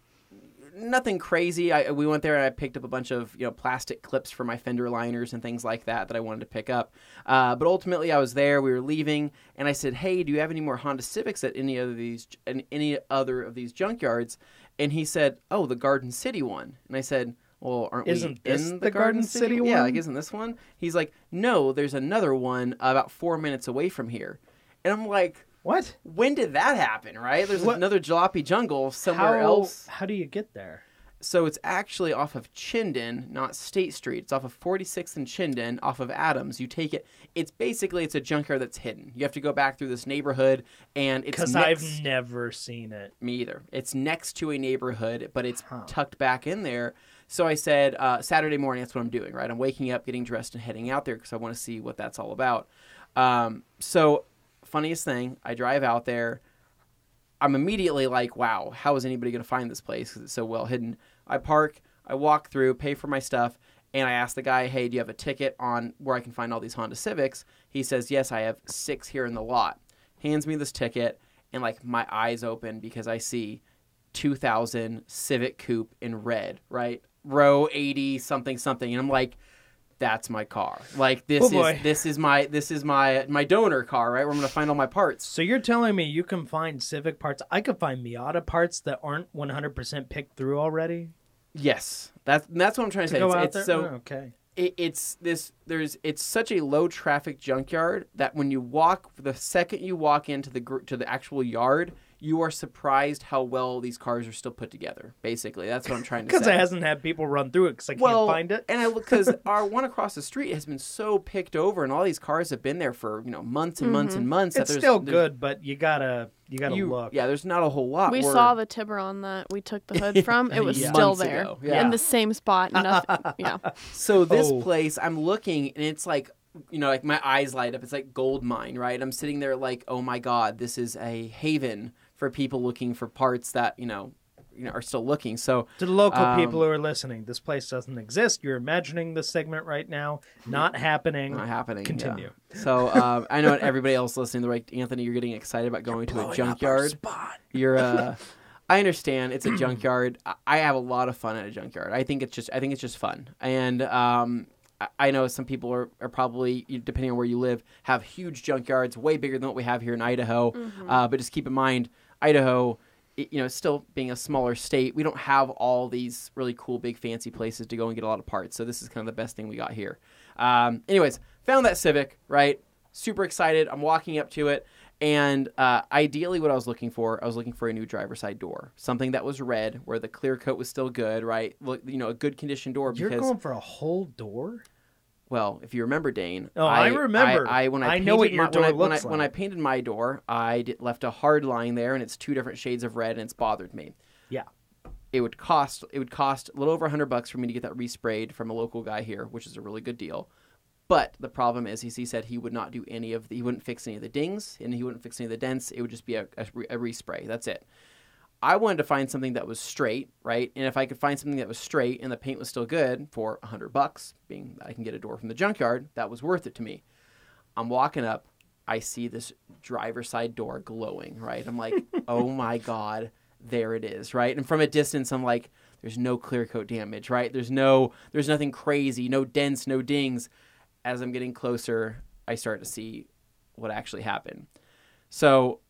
Nothing crazy. I, we went there and I picked up a bunch of you know plastic clips for my fender liners and things like that that I wanted to pick up. Uh, but ultimately, I was there. We were leaving, and I said, "Hey, do you have any more Honda Civics at any of these in any other of these junkyards?" And he said, "Oh, the Garden City one." And I said, "Well, aren't
Isn't
we in
the Garden City
Yeah,
one?
like isn't this one?" He's like, "No, there's another one about four minutes away from here." And I'm like,
What?
"When did that happen? Right? There's
What-
another Jalopy Jungle somewhere
how,
else."
How do you get there?
So it's actually off of Chinden, not State Street. It's off of 46th and Chinden, off of Adams. You take it. It's basically it's a junkyard that's hidden. You have to go back through this neighborhood, and it's
Because I've never seen it.
me either. It's next to a neighborhood, but it's
Huh.
tucked back in there. So I said uh, Saturday morning. That's what I'm doing. Right, I'm waking up, getting dressed, and heading out there because I want to see what that's all about. Um, so funniest thing, I drive out there. I'm immediately like, wow, how is anybody going to find this place because it's so well hidden? I park, I walk through, pay for my stuff, and I ask the guy, hey, do you have a ticket on where I can find all these Honda Civics? He says, yes, I have six here in the lot. Hands me this ticket, and like my eyes open because I see 2000 Civic Coupe in red, right? Row 80 something something, and I'm like, that's my car. Like this
Oh,
is this is my this is my my donor car, right? Where I'm gonna find all my parts.
So you're telling me you can find Civic parts? I could find Miata parts that aren't 100% picked through already.
Yes, that's that's what I'm trying to
To
say.
go
It's,
out
it's
there.
so
Oh, okay.
it, it's this there's it's such a low traffic junkyard that when you walk the second you walk into the gr- to the actual yard you are surprised how well these cars are still put together basically that's what i'm trying to [LAUGHS] say.
Because
say
it hasn't had people run through it because I
well,
can't find it.
and I look because [LAUGHS] our one across the street has been so picked over, and all these cars have been there for you know months and months and mm-hmm. months.
It's
there's-
still good, but you gotta you gotta
You,
look.
yeah, there's not a whole lot.
We
We're-
saw the Tiburon that we took the hood [LAUGHS] from. It was
Yeah.
still
Months
there
ago, yeah.
in the same spot. Nothing. yeah.
So this
Oh.
place, I'm looking, and it's like, you know, like my eyes light up. It's like gold mine, right? I'm sitting there like, oh my god, this is a haven for people looking for parts that you know, you know, are still looking. So
To the local
Um,
people who are listening, this place doesn't exist. You're imagining this segment right now. Not happening.
not happening. yeah.
Continue.
So um, I know everybody else listening, like Anthony, you're getting excited about going to a
Blowing up our
junkyard.
spot.
You're uh [LAUGHS] I understand it's a junkyard. I- I have a lot of fun at a junkyard. I think it's just I think it's just fun. And um I- I know some people are, are probably depending on where you live have huge junkyards way bigger than what we have here in Idaho. Uh, but just keep in mind Idaho you know, still being a smaller state, we don't have all these really cool, big, fancy places to go and get a lot of parts. So this is kind of the best thing we got here. Um, anyways, found that Civic, right? Super excited. I'm walking up to it. And uh, ideally, what I was looking for, I was looking for a new driver's side door, something that was red, where the clear coat was still good, right? Look, you know, a good condition door.
You're
Because,
going for a whole door?
Well, if you remember, Dane,
Oh, I remember.
I, when I,
I know what
painted
your
my-
door
when I, when I, when I painted my door, I did, left a hard line there, and it's two different shades of red, and it's bothered me.
Yeah.
it would cost it would cost a little over 100 bucks for me to get that resprayed from a local guy here which is a really good deal. But the problem is is he said he would not do any of the, he wouldn't fix any of the dings and he wouldn't fix any of the dents. It would just be a, a, a respray. That's it i wanted to find something that was straight right? And if i could find something that was straight and the paint was still good for 100 bucks being that i can get a door from the junkyard that was worth it to me. I'm walking up i see this driver's side door glowing right? I'm like [LAUGHS] oh my god there it is right? And from a distance i'm like there's no clear coat damage right? There's no there's nothing crazy no dents no dings. As i'm getting closer i start to see what actually happened. So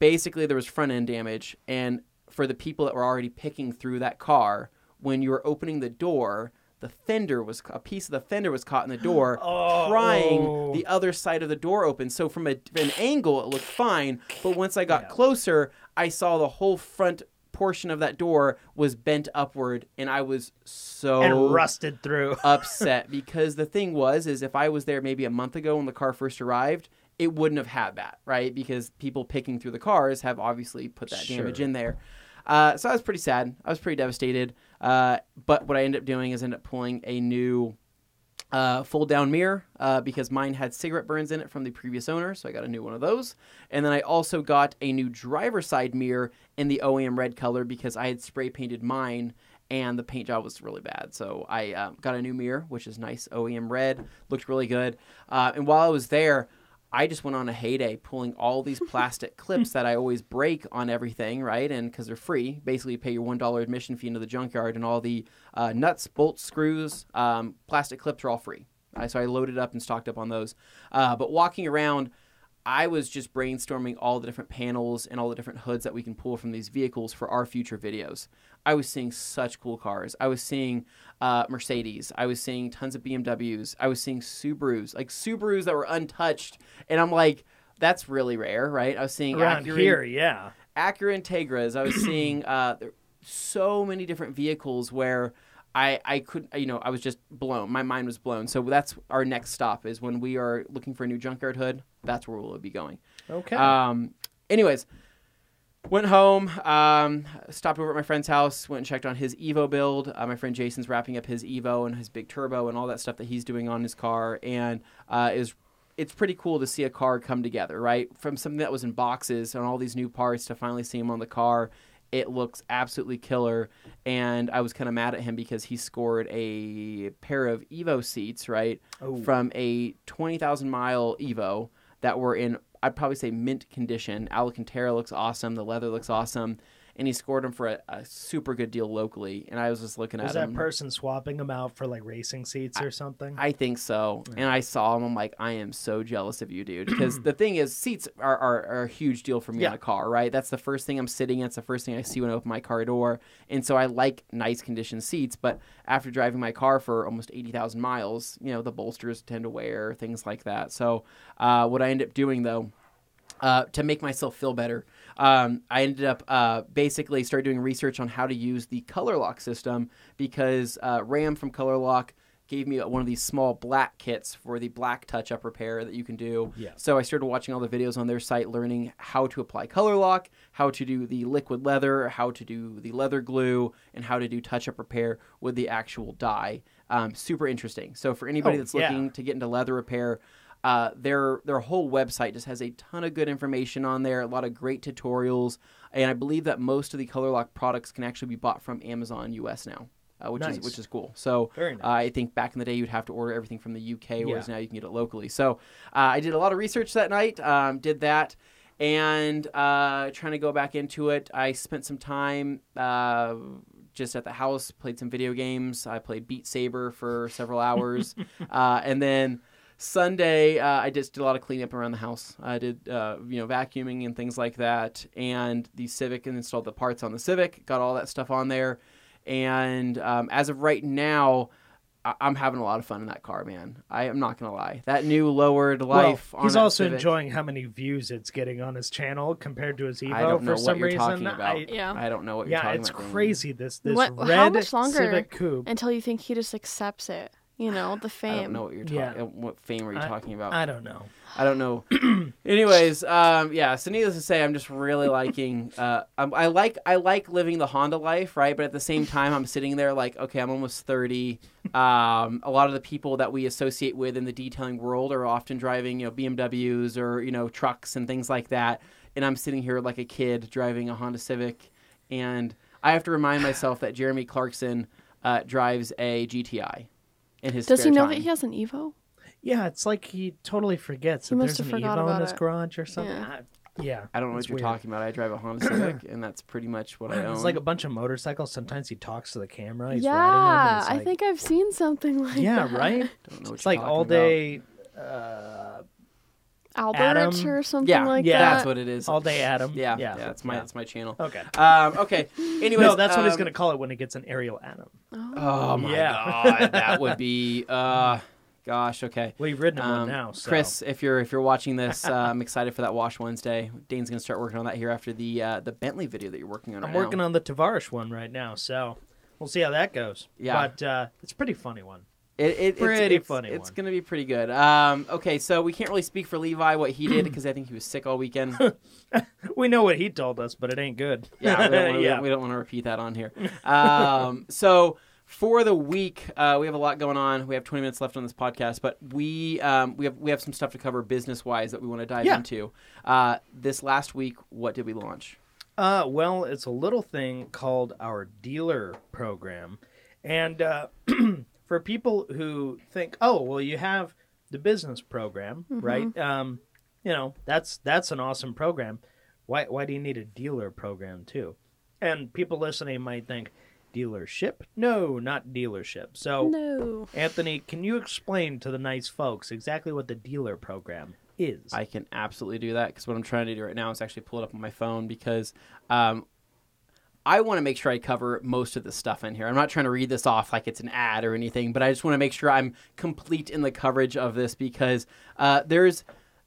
basically there was front end damage and for the people that were already picking through that car when you were opening the door the fender was a piece of the fender was caught in the door [GASPS]
Oh.
prying the other side of the door open so from a, an angle it looked fine but once i got
Yeah.
closer i saw the whole front portion of that door was bent upward and i was so
And rusted through. [LAUGHS]
upset because the thing was is if I was there maybe a month ago when the car first arrived, it wouldn't have had that, right? Because people picking through the cars have obviously put that damage in there. Uh, so I was pretty sad. I was pretty devastated. Uh, but what I ended up doing is end up pulling a new uh, fold down mirror uh, because mine had cigarette burns in it from the previous owner, so I got a new one of those. And then I also got a new driver side mirror in the OEM red color because I had spray painted mine and the paint job was really bad. So I uh, got a new mirror, which is nice OEM red, looked really good. Uh, and while I was there, I just went on a heyday pulling all these plastic [LAUGHS] clips that I always break on everything, right? And because they're free, basically you pay your one dollar admission fee into the junkyard, and all the uh, nuts, bolts, screws, um, plastic clips are all free. Uh, so I loaded up and stocked up on those. Uh, but walking around, I was just brainstorming all the different panels and all the different hoods that we can pull from these vehicles for our future videos. I was seeing such cool cars. I was seeing uh, Mercedes. I was seeing tons of BMWs. I was seeing Subarus, like Subarus that were untouched. And I'm like, that's really rare, right? I was seeing
Around
Acura,
here, yeah.
Acura Integras. I was [CLEARS THROAT] seeing uh, so many different vehicles where I I couldn't, you know I was just blown. My mind was blown. So that's our next stop is when we are looking for a new junkyard hood. That's where we'll be going.
Okay.
Um, anyways, went home, um, stopped over at my friend's house, went and checked on his Evo build. Uh, my friend Jason's wrapping up his Evo and his big turbo and all that stuff that he's doing on his car, and uh, is it's pretty cool to see a car come together, right? From something that was in boxes and all these new parts to finally see him on the car. It looks absolutely killer. And I was kind of mad at him because he scored a pair of Evo seats, right?
Oh.
From a 20,000 mile Evo that were in, I'd probably say, mint condition. Alcantara looks awesome. The leather looks awesome. And he scored them for a, a super good deal locally. And I was just looking
Was
at
that
him.
person swapping them out for like racing seats or something?
I think so. And I saw him. I'm like, I am so jealous of you, dude. [CLEARS THROAT] Because the thing is, seats are, are, are a huge deal for me in a car, right? That's the first thing I'm sitting in. It's the first thing I see when I open my car door. And so I like nice conditioned seats. But after driving my car for almost 80,000 miles, you know, the bolsters tend to wear, things like that. So uh, what I end up doing, though, uh, to make myself feel better. Um, I ended up uh, basically started doing research on how to use the color lock system because uh, Ram from Color Lock gave me one of these small black kits for the black touch up repair that you can do.
Yeah.
So I started watching all the videos on their site, learning how to apply color lock, how to do the liquid leather, how to do the leather glue, and how to do touch up repair with the actual dye. Um, super interesting. So for anybody
Oh,
that's
yeah.
looking to get into leather repair, uh, their their whole website just has a ton of good information on there, a lot of great tutorials, and I believe that most of the Color Lock products can actually be bought from Amazon US now, uh, which
Nice.
is which is cool. So
nice.
uh, I think back in the day you'd have to order everything from the UK, whereas
Yeah.
now you can get it locally. So uh, I did a lot of research that night, um, did that, and uh, trying to go back into it. I spent some time. Uh, just at the house, played some video games. I played Beat Saber for several hours, [LAUGHS] uh, and then Sunday, uh, I just did a lot of cleanup around the house. I did, uh, you know, vacuuming and things like that. And the Civic and installed the parts on the Civic, got all that stuff on there. And um, as of right now, I- I'm having a lot of fun in that car, man. I am not gonna lie. That new lowered life.
well,
on
he's
that
also
Civic-
enjoying how many views it's getting on his channel compared to his Evo
I don't know
for
what you're
reason.
talking about.
I-
Yeah.
I don't know what you're
yeah,
talking
it's
about. Damon.
crazy. This this
What-
red
how much longer
Civic Coupe.
until you think he just accepts it. You know, the fame.
I don't know what you're talking.
Yeah.
What fame are you
I-
talking about?
I don't know.
I don't know. [CLEARS THROAT] Anyways, um, yeah. So needless to say, I'm just really liking. Uh, I'm, I like I like living the Honda life, right? But at the same time, I'm sitting there like, okay, I'm almost 30. Um, a lot of the people that we associate with in the detailing world are often driving, you know, BMWs or you know trucks and things like that, and I'm sitting here like a kid driving a Honda Civic, and I have to remind myself that Jeremy Clarkson uh, drives a GTI. In his
Does he know
time.
that he has an Evo?
Yeah, it's like he totally forgets
He
that
must
there's
have
an
forgot
Evo in his
it.
garage or something.
Yeah.
I- yeah.
I don't know what you're
weird.
talking about. I drive a Honda Civic, [CLEARS THROAT] and that's pretty much what I own.
It's like a bunch of motorcycles. Sometimes he talks to the camera. He's
yeah,
riding them. and it's
I think I've seen something like
Yeah,
that.
right.
Don't know what
It's
you're
like all
about.
day, uh,
Albert
Adam-
or something
Yeah,
like
yeah,
that.
That's what it is.
all day Adam.
yeah,
yeah,
yeah, that's my
yeah.
that's my channel.
Okay.
Um, okay. [LAUGHS] Anyways,
no, that's what he's
um,
gonna call it when he gets an Ariel Atom.
Oh my
Yeah.
god, [LAUGHS] that would be. Uh, gosh. Okay.
Well, you've ridden him one
Um,
now, so.
Chris, if you're if you're watching this, [LAUGHS] uh, I'm excited for that Wash Wednesday. Dane's gonna start working on that here after the uh, the Bentley video that you're working on.
I'm
right
working
now.
on the Tavares one right now, so we'll see how that goes.
Yeah.
but uh, it's a pretty funny one.
It, it,
Pretty
it's,
funny
It's gonna be pretty good. Um, okay, so we can't really speak for Levi what he did [CLEARS THROAT] because I think he was sick all weekend. [LAUGHS]
We know what he told us, but it ain't good.
Yeah, we don't, wanna, [LAUGHS]
yeah.
we don't want to repeat that on here. Um, [LAUGHS] so for the week, uh, we have a lot going on. We have 20 minutes left on this podcast, but we um, we have we have some stuff to cover business wise that we want to dive
Yeah.
into. Uh, this last week, what did we launch?
Uh, well, it's a little thing called our dealer program. And uh, [CLEARS THROAT] for people who think, oh, well, you have the business program, right? Um, you know, that's that's an awesome program. Why why do you need a dealer program too? And people listening might think, dealership? No, not dealership. So,
No.
Anthony, can you explain to the nice folks exactly what the dealer program is?
I can absolutely do that because what I'm trying to do right now is actually pull it up on my phone because um, I want to make sure I cover most of the stuff in here. I'm not trying to read this off like it's an ad or anything, but I just want to make sure I'm complete in the coverage of this because uh, there's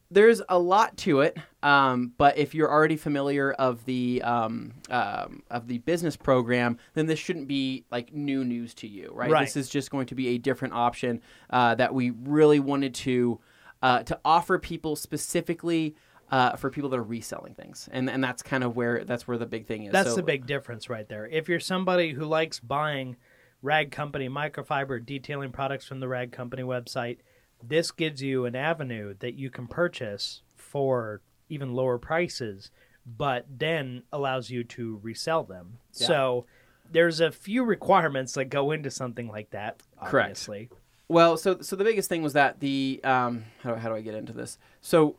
there's a lot to it. Um, but if you're already familiar of the um, um, of the business program, then this shouldn't be like new news to you, right?
Right.
This is just going to be a different option uh, that we really wanted to uh, to offer people specifically uh, for people that are reselling things, and and that's kind of where that's where the big thing is.
That's
So-
the big difference right there. If you're somebody who likes buying rag company microfiber detailing products from the rag company website, this gives you an avenue that you can purchase for even lower prices, but then allows you to resell them.
Yeah.
So there's a few requirements that go into something like that.
Correct. Well, so so the biggest thing was that the um, how, how do I get into this? So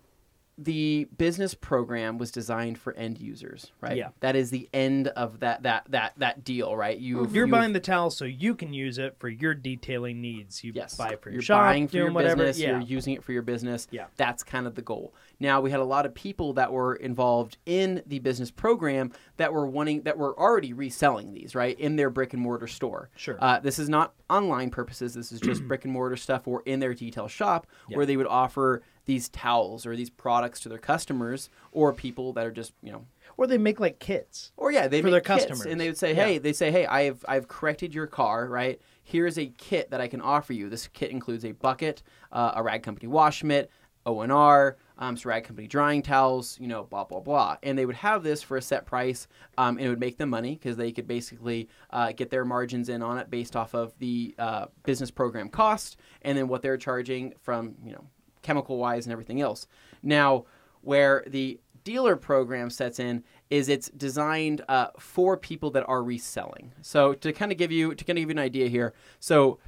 the business program was designed for end users, right?
Yeah.
That is the end of that that that that deal, right? You
You're
you-
buying the towel so you can use it for your detailing needs. You
Yes.
buy for your
you're
shop,
buying for
doing
your
whatever.
business.
yeah.
You're using it for your business.
Yeah.
That's kind of the goal. Now we had a lot of people that were involved in the business program that were wanting that were already reselling these right in their brick and mortar store.
Sure.
Uh, this is not online purposes. This is just [CLEARS THROAT] brick and mortar stuff or in their detail shop
Yeah.
where they would offer these towels or these products to their customers or people that are just you know
or they make like kits.
or yeah, they
For
make
their
kits,
customers.
and they would say,
Yeah.
"Hey, they say, hey, I've I've corrected your car, right? Here's a kit that I can offer you. This kit includes a bucket, uh, a Rag Company wash mitt, ONR, um, some Rag Company drying towels, you know, blah blah blah." And they would have this for a set price, um, and it would make them money because they could basically uh, get their margins in on it based off of the uh, business program cost, and then what they're charging from you know chemical wise and everything else. Now, where the dealer program sets in is it's designed uh, for people that are reselling. So to kind of give you to kind of give you an idea here, so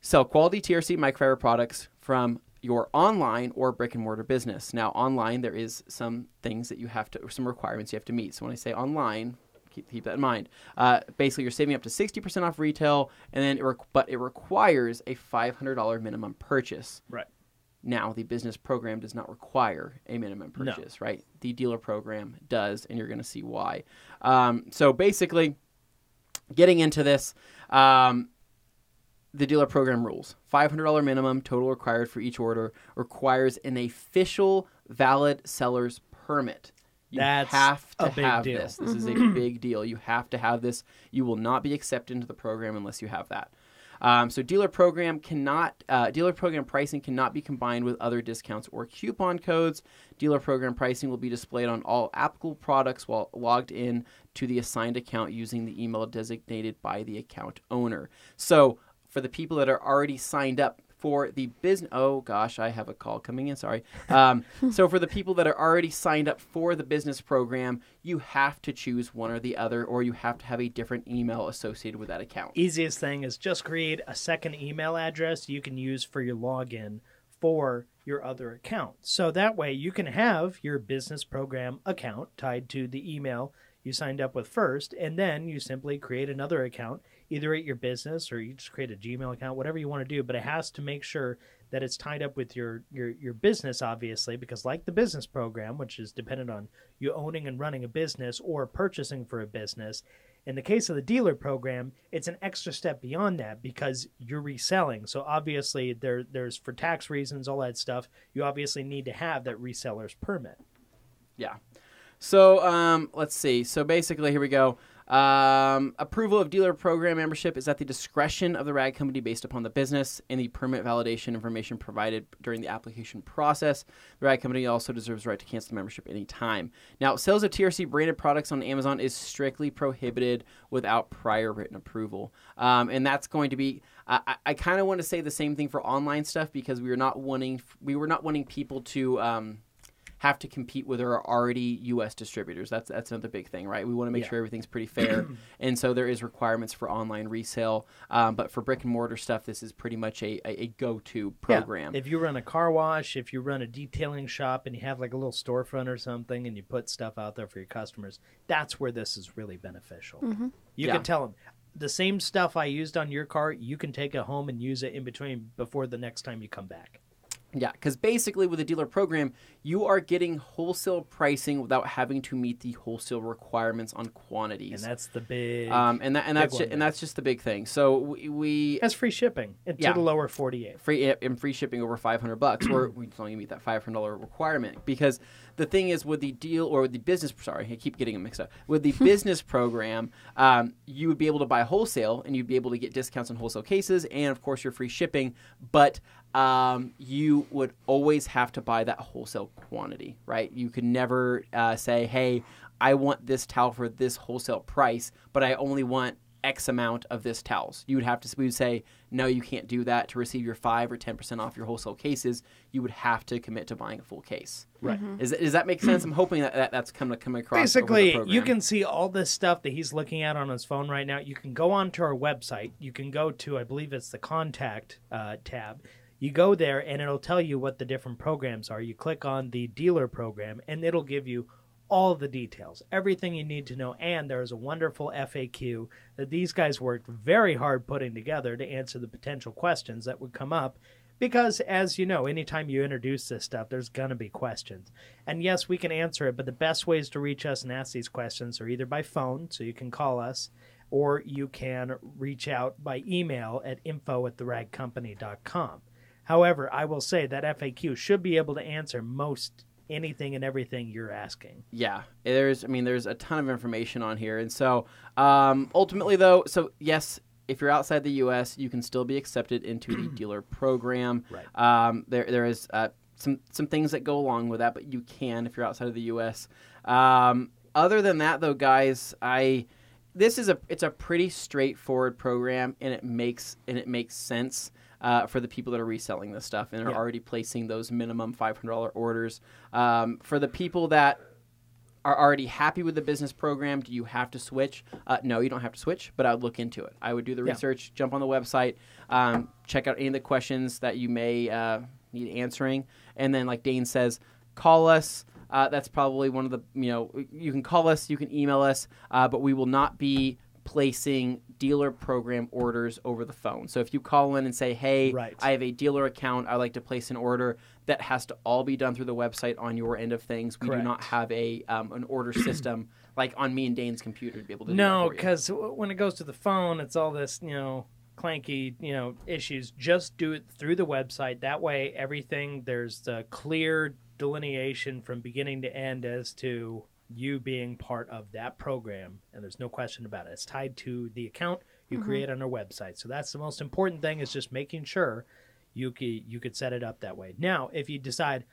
sell quality TRC microfiber products from your online or brick and mortar business. Now, online there is some things that you have to, some requirements you have to meet. So when I say online, keep, keep that in mind. Uh, basically, you're saving up to sixty percent off retail, and then it requ- but it requires a five hundred dollar minimum purchase.
Right.
Now, the business program does not require a minimum
No.
purchase, right? The dealer program does, and you're going to see why. Um, so basically, getting into this, um, the dealer program rules $500 minimum total required for each order requires an official valid seller's permit. You
That's
have to
a big
have
deal.
this. This is a big deal. You have to have this. You will not be accepted into the program unless you have that. Um, so dealer program cannot uh, dealer program pricing cannot be combined with other discounts or coupon codes. Dealer program pricing will be displayed on all applicable products while logged in to the assigned account using the email designated by the account owner. So for the people that are already signed up for the business, oh gosh, I have a call coming in. Sorry. Um, [LAUGHS] so for the people that are already signed up for the business program, you have to choose one or the other, or you have to have a different email associated with that account.
Easiest thing is just create a second email address you can use for your login for your other account. So that way you can have your business program account tied to the email you signed up with first, and then you simply create another account, either at your business or you just create a Gmail account, whatever you want to do. But it has to make sure that it's tied up with your your your business, obviously, because like the business program, which is dependent on you owning and running a business or purchasing for a business, in the case of the dealer program, it's an extra step beyond that because you're reselling. So obviously there there's for tax reasons, all that stuff, you obviously need to have that reseller's permit.
Yeah. So um, let's see. So basically, here we go. Um, approval of dealer program membership is at the discretion of the RAG company based upon the business and the permit validation information provided during the application process. The RAG company also deserves the right to cancel the membership anytime. Now, sales of TRC branded products on Amazon is strictly prohibited without prior written approval, um, and that's going to be. I, I- I kind of want to say the same thing for online stuff because we were not wanting we were not wanting people to. Um, have to compete with our already U.S. distributors. That's that's another big thing, right? We want to make
Yeah.
sure everything's pretty fair, [CLEARS THROAT] and so there is requirements for online resale. Um, but for brick and mortar stuff, this is pretty much a, a, a go-to program.
If you run a car wash, if you run a detailing shop and you have like a little storefront or something and you put stuff out there for your customers, that's where this is really beneficial. You
Yeah.
can tell them the same stuff I used on your car, you can take it home and use it in between before the next time you come back.
Yeah, because basically with a dealer program, you are getting wholesale pricing without having to meet the wholesale requirements on quantities.
And that's the big.
um, and that and that's and that's just the big thing. So we, we
that's free shipping into
Yeah.
the lower 48.
free and free shipping over 500 bucks or we don't even meet that $500 requirement because the thing is with the deal or with the business sorry i keep getting them mixed up with the [LAUGHS] business program um, you would be able to buy wholesale and you'd be able to get discounts on wholesale cases and of course your free shipping but um, you would always have to buy that wholesale quantity right you could never uh, say hey i want this towel for this wholesale price but i only want X amount of this towels. You would have to, we would say, no, you can't do that. To receive your 5 or 10% off your wholesale cases, you would have to commit to buying a full case.
Right.
Is, does that make sense? I'm hoping that, that that's coming to come across. over the
Basically, you can see all this stuff that he's looking at on his phone right now. You can go onto our website. You can go to, I believe it's the contact uh, tab. You go there and it'll tell you what the different programs are. You click on the dealer program and it'll give you all the details, everything you need to know. And there's a wonderful FAQ that these guys worked very hard putting together to answer the potential questions that would come up. Because, as you know, anytime you introduce this stuff, there's going to be questions. And yes, we can answer it, but the best ways to reach us and ask these questions are either by phone, so you can call us, or you can reach out by email at info at theragcompany.com. However, I will say that FAQ should be able to answer most anything and everything you're asking.
Yeah, there's. I mean, there's a ton of information on here, and so um, ultimately, though, so yes, if you're outside the U.S., you can still be accepted into the [CLEARS THROAT] dealer program.
Right.
Um, there, there is uh, some some things that go along with that, but you can if you're outside of the U.S. Um, other than that, though, guys, I this is a it's a pretty straightforward program, and it makes and it makes sense. Uh, for the people that are reselling this stuff and are
Yeah.
already placing those minimum $500 orders. Um, for the people that are already happy with the business program, do you have to switch? Uh, no, you don't have to switch, but I would look into it. I would do the
Yeah.
research, jump on the website, um, check out any of the questions that you may uh, need answering, and then, like Dane says, call us. Uh, that's probably one of the you know you can call us, you can email us, uh, but we will not be placing dealer program orders over the phone. So if you call in and say, "Hey,
Right.
I have a dealer account, I'd like to place an order," that has to all be done through the website on your end of things. We do not have a um, an order [CLEARS THROAT] system like on me and Dane's computer to be able to. do
No,
that for you.
because when it goes to the phone, it's all this, you know, clanky, you know, issues. Just do it through the website. That way, everything there's the clear delineation from beginning to end as to you being part of that program, and there's no question about it. It's tied to the account you mm-hmm. create on our website. So that's the most important thing is just making sure you could you could set it up that way. Now, if you decide,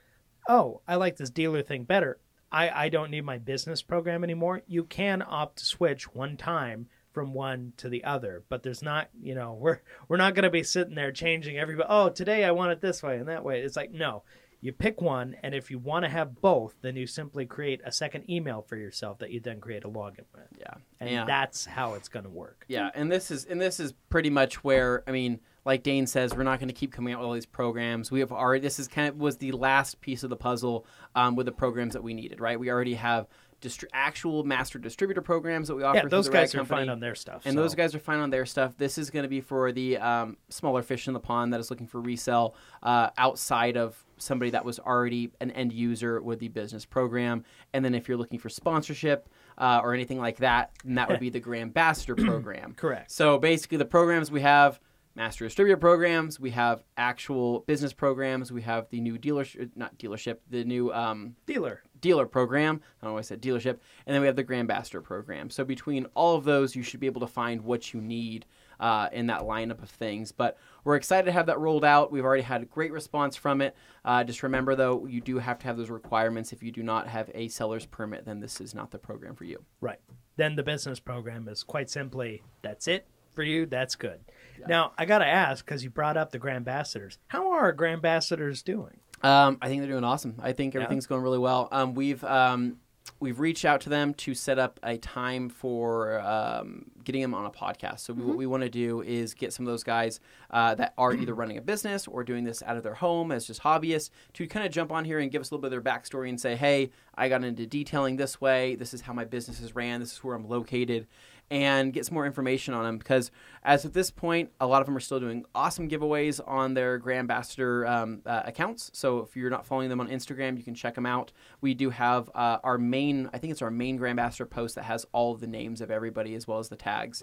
oh, I like this dealer thing better. I, I don't need my business program anymore. You can opt to switch one time from one to the other, but there's not, you know, [LAUGHS] we're we're not going to be sitting there changing everybody. Oh, today I want it this way and that way. It's like no, you pick one, and if you want to have both, then you simply create a second email for yourself that you then create a login with,
yeah,
and
yeah.
that's how it's going to work.
Yeah, and this is and this is pretty much where I mean, like Dane says, we're not going to keep coming out with all these programs. We have already this is kind of was the last piece of the puzzle um, with the programs that we needed. Right, we already have distri- actual master distributor programs that we offer.
Yeah, those guys are
Company.
fine on their stuff,
And
so-
those guys are fine on their stuff. This is going to be for the um, smaller fish in the pond that is looking for resale uh, outside of somebody that was already an end user with the business program. And then if you're looking for sponsorship uh, or anything like that, then that would be the Grambassador [CLEARS THROAT] program.
Correct.
So basically, the programs we have. Master distributor programs. We have actual business programs. We have the new dealership, not dealership, the new um,
dealer.
Dealer program. I don't know why I said dealership. And then we have the Grambassador program. So between all of those, you should be able to find what you need uh, in that lineup of things. But we're excited to have that rolled out. We've already had a great response from it. Uh, just remember, though, you do have to have those requirements. If you do not have a seller's permit, then this is not the program for you.
Right. Then the business program is quite simply that's it for you. That's good. Now I got to ask because you brought up the Grambassadors. How are our Grambassadors doing?
Um, I think they're doing awesome. I think everything's going really well. Um, we've um, we've reached out to them to set up a time for um, getting them on a podcast. So we, what we want to do is get some of those guys uh, that are either [CLEARS THROAT] running a business or doing this out of their home as just hobbyists to kind of jump on here and give us a little bit of their backstory and say, hey, I got into detailing this way. This is how my business is ran. This is where I'm located. And get some more information on them because, as of this point, a lot of them are still doing awesome giveaways on their Grambassador um, uh, accounts. So if you're not following them on Instagram, you can check them out. We do have uh, our main, I think it's our main Grambassador post that has all of the names of everybody as well as the tags.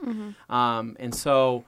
Um, and so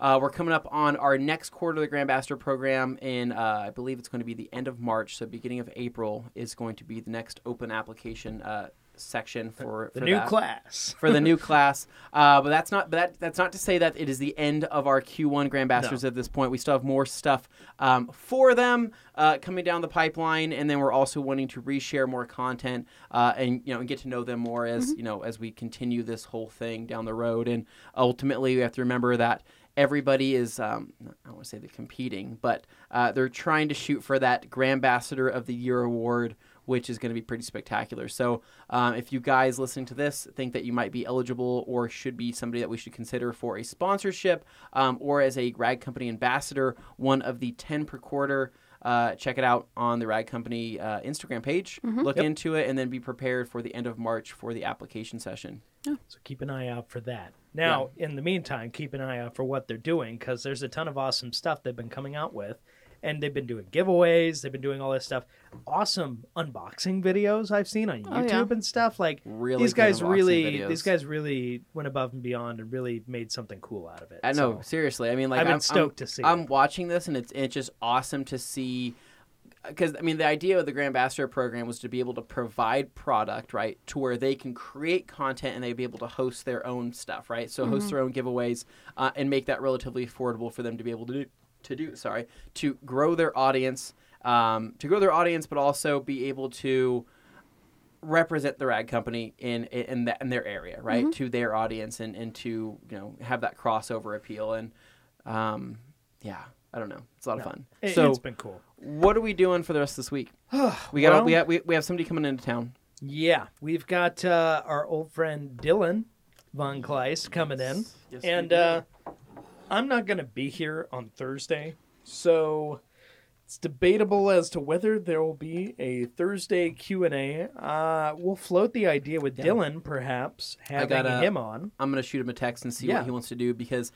uh, we're coming up on our next quarter of the Grambassador program in, uh, I believe it's going to be the end of March. So beginning of April is going to be the next open application uh, section for
The
for
new
that.
class. [LAUGHS]
for the new [LAUGHS] class. Uh, but that's not but that that's not to say that it is the end of our Q1 Grambassadors at this point. We still have more stuff um, for them uh, coming down the pipeline, and then we're also wanting to reshare more content uh, and you know and get to know them more as you know as we continue this whole thing down the road. And ultimately, we have to remember that. Everybody is, um, I don't want to say they're competing, but uh, they're trying to shoot for that Grambassador of the Year award, which is going to be pretty spectacular. So, um, if you guys listening to this think that you might be eligible or should be somebody that we should consider for a sponsorship um, or as a Rag Company ambassador, one of the 10 per quarter, uh, check it out on the Rag Company uh, Instagram page. Look
Yep.
into it and then be prepared for the end of March for the application session. Yeah.
So keep an eye out for that. Now, in the meantime, keep an eye out for what they're doing because there's a ton of awesome stuff they've been coming out with. And they've been doing giveaways. They've been doing all this stuff. Awesome unboxing videos I've seen on
Oh,
YouTube
yeah.
and stuff. Like
Really
these guys really,
videos.
these guys really went above and beyond and really made something cool out of it.
I know,
So,
seriously. I mean, like
I've been
I'm,
stoked
I'm,
to see
I'm
it.
watching this, and it's it's just awesome to see. Because I mean, the idea of the Grambassador program was to be able to provide product, right, to where they can create content and they'd be able to host their own stuff, right. So host their own giveaways uh, and make that relatively affordable for them to be able to do. To do, sorry, to grow their audience, um, to grow their audience, but also be able to represent the rag company in in, that, in their area, right, to their audience, and, and to you know have that crossover appeal, and um, yeah, I don't know, it's a lot of fun.
it,
so,
has been cool.
what are we doing for the rest of this week? [SIGHS] We got
Well-
we have we, we have somebody coming into town.
Yeah, we've got uh, our old friend Dylan Von Kleist coming in,
Yes, we
and uh, I'm not going to be here on Thursday, so it's debatable as to whether there will be a Thursday Q and A. Uh, we'll float the idea with Dylan, perhaps having
gotta-
him on.
I'm gonna shoot him a text and see
Yeah.
what he wants to do because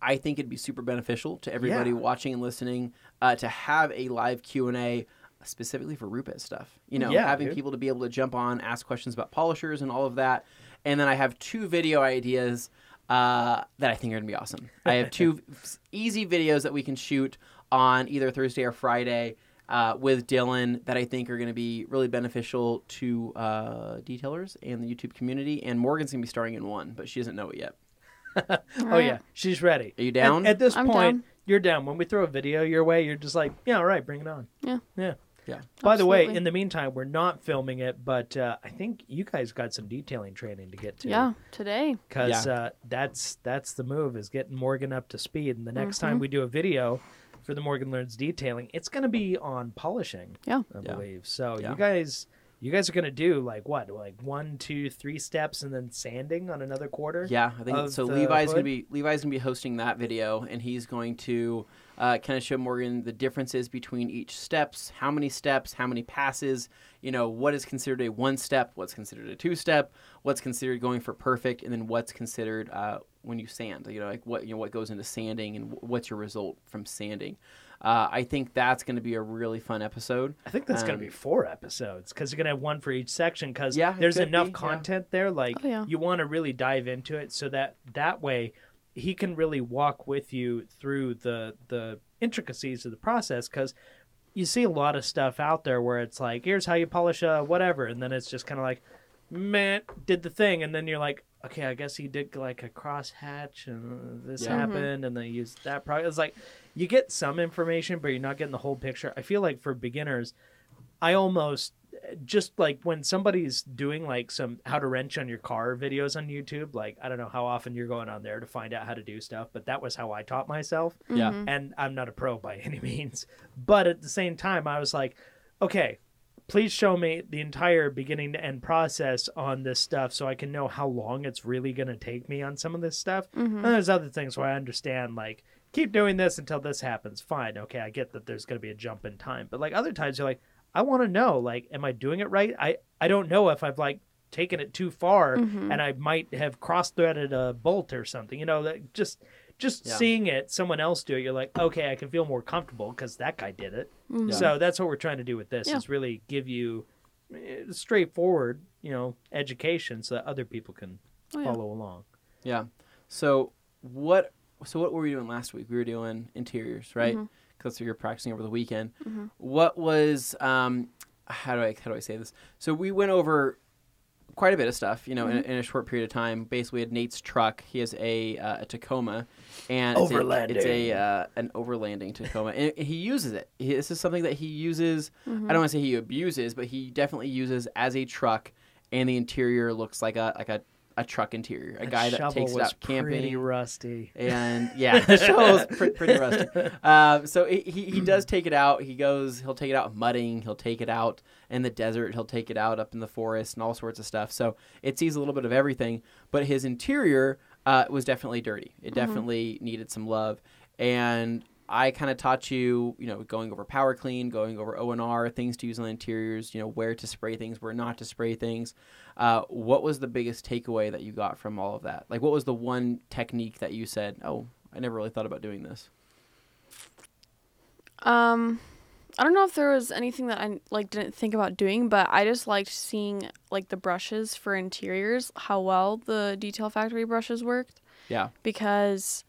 I think it'd be super beneficial to everybody
Yeah.
watching and listening uh, to have a live Q and A specifically for Rupes stuff. You know,
Yeah,
having
dude.
people to be able to jump on, ask questions about polishers and all of that. And then I have two video ideas uh, that I think are gonna be awesome. I have two [LAUGHS] easy videos that we can shoot on either Thursday or Friday. Uh, with Dylan, that I think are going to be really beneficial to uh, detailers and the YouTube community. And Morgan's going to be starring in one, but she doesn't know it yet. [LAUGHS]
Oh yeah, [LAUGHS] she's ready.
Are you down?
At, at this
I'm
point,
down.
you're down. When we throw a video your way, you're just like, yeah, all right, bring it on.
Yeah.
yeah.
Yeah.
By the way, in the meantime, we're not filming it, but uh, I think you guys got some detailing training to get to.
Yeah, today.
because
Yeah.
uh, that's that's the move is getting Morgan up to speed. And the next
Mm-hmm.
time we do a video for the Morgan Learns Detailing, it's going to be on polishing,
Yeah.
I
Yeah.
believe. So
Yeah.
you guys, you guys are going to do like what, like one, two, three steps, and then sanding on another quarter.
Yeah, I think so.
the
Levi's gonna
hood?
be Levi's gonna be hosting that video, and he's going to uh, kind of show Morgan the differences between each steps, how many steps, how many passes. You know, what is considered a one step, what's considered a two step, what's considered going for perfect, and then what's considered uh, when you sand. You know, like what you know what goes into sanding, and what's your result from sanding. Uh, I think that's going to be a really fun episode.
I think that's going
Um,
to be four episodes because you're going to have one for each section because
Yeah,
there's enough
be, yeah.
content there. Like
Oh, yeah.
you want to really dive into it so that that way he can really walk with you through the the intricacies of the process because you see a lot of stuff out there where it's like here's how you polish a whatever and then it's just kind of like man did the thing and then you're like okay i guess he did like a cross hatch and this
Yeah. Mm-hmm.
happened and they used that product it's like you get some information but you're not getting the whole picture i feel like for beginners i almost just like when somebody's doing like some how to wrench on your car videos on youtube like i don't know how often you're going on there to find out how to do stuff but that was how i taught myself
Yeah. Mm-hmm.
and I'm not a pro by any means. But at the same time, I was like, okay, please show me the entire beginning to end process on this stuff so I can know how long it's really going to take me on some of this stuff. Mm-hmm. And there's other things where I understand, like, keep doing this until this happens. Fine. Okay. I get that there's going to be a jump in time. But like other times, you're like, I want to know, like, am I doing it right? I, I don't know if I've like taken it too far and I might have cross threaded a bolt or something, you know, that just just
Yeah.
seeing it someone else do it you're like okay i can feel more comfortable because that guy did it
Mhm.
so that's what we're trying to do with this
Yeah.
is really give you eh, straightforward you know education so that other people can
Oh, yeah.
follow along
Yeah. So what? So what were we doing last week? We were doing interiors, right?
Mm-hmm.
Because you're practicing over the weekend. What was? Um, how do I how do I say this? So we went over quite a bit of stuff, you know, in, in a short period of time. Basically, we had Nate's truck. He has a, uh, a Tacoma, and it's a, it's a uh, an overlanding Tacoma, and he uses it. He, this is something that he uses. I don't want to say he abuses, but he definitely uses as a truck, and the interior looks like a like a, a truck interior. A
That
guy that takes it out camping.
Pretty rusty.
And yeah, [LAUGHS] the shovel's pretty, pretty rusty. Um, so he, he he does take it out. He goes. He'll take it out mudding. He'll take it out in the desert. He'll take it out up in the forest and all sorts of stuff. So it sees a little bit of everything. But his interior uh, was definitely dirty. It definitely needed some love. And I kind of taught you, you know, going over power clean, going over ONR, things to use on the interiors, you know, where to spray things, where not to spray things. Uh, what was the biggest takeaway that you got from all of that? Like, what was the one technique that you said, "Oh, I never really thought about doing this"?
Um, I don't know if there was anything that I like didn't think about doing, but I just liked seeing like the brushes for interiors, how well the Detail Factory brushes worked
Yeah,
because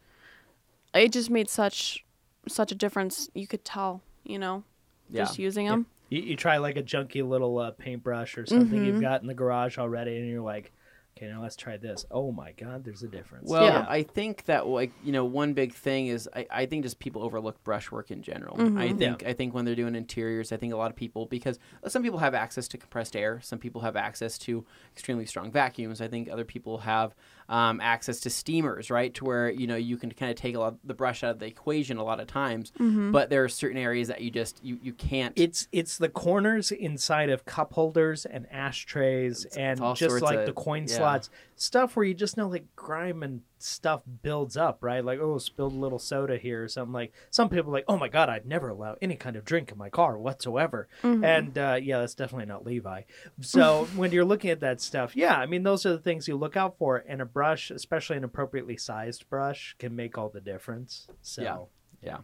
it just made such such a difference. You could tell, you know,
yeah,
just using them.
You, you try like a junky little uh, paintbrush or something you've
Mhm.
got in the garage already, and you're like, okay, now let's try this. Oh my god, there's a difference.
Well,
Yeah.
I think that like you know one big thing is I, I think just people overlook brushwork in general. I
Mhm.
think I think when they're doing interiors, I think a lot of people because some people have access to compressed air, some people have access to extremely strong vacuums. I think other people have um, access to steamers, right, to where you know you can kind of take a lot the brush out of the equation a lot of times.
Mm-hmm.
But there are certain areas that you just you you can't.
It's it's the corners inside of cup holders and ashtrays
It's-
and
it's
just like
of-
the coin
yeah.
slots stuff where you just know like grime and stuff builds up right like oh spilled a little soda here or something like some people like oh my god I'd never allow any kind of drink in my car whatsoever
Mm-hmm.
and uh, yeah that's definitely not Levi so [LAUGHS] when you're looking at that stuff yeah I mean those are the things you look out for and a brush especially an appropriately sized brush can make all the difference so
Yeah. Yeah.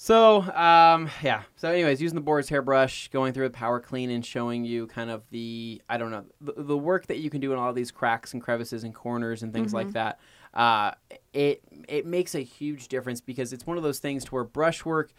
So, um, yeah. So, anyways, using the Boar's hairbrush, going through the power clean, and showing you kind of the I don't know the, the work that you can do in all these cracks and crevices and corners and things like that. Uh, it it makes a huge difference because it's one of those things to where brushwork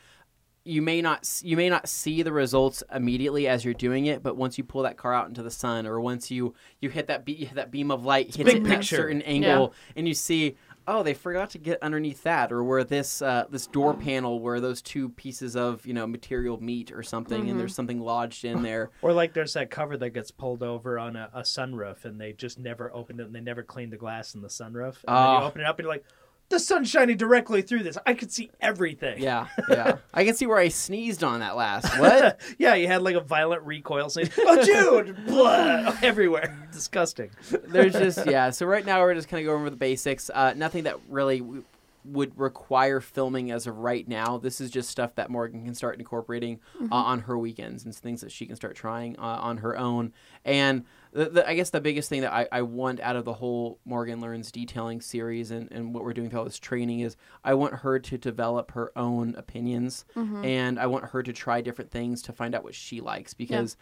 you may not you may not see the results immediately as you're doing it, but once you pull that car out into the sun, or once you you hit that be- you hit that beam of light, hits it at a
picture.
certain angle, and you see, oh, they forgot to get underneath that, or where this uh, this door panel where those two pieces of you know material meet or something, and there's something lodged in there. [LAUGHS]
Or like there's that cover that gets pulled over on a, a sunroof and they just never opened it and they never cleaned the glass in the sunroof. And then
Oh.
you open it up and you're like, the sun shining directly through this. I could see everything.
Yeah, yeah. [LAUGHS] I can see where I sneezed on that last. What? [LAUGHS]
yeah, you had like a violent recoil sneeze. Oh, dude! [LAUGHS] Blood everywhere. Disgusting.
There's just yeah. So right now we're just kind of going over the basics. Uh, nothing that really w- would require filming as of right now. This is just stuff that Morgan can start incorporating uh, on her weekends and things that she can start trying uh, on her own. And the, the, I guess the biggest thing that I, I want out of the whole Morgan Learns detailing series and, and what we're doing through all this training is I want her to develop her own opinions. Mm-hmm. And I want her to try different things to find out what she likes because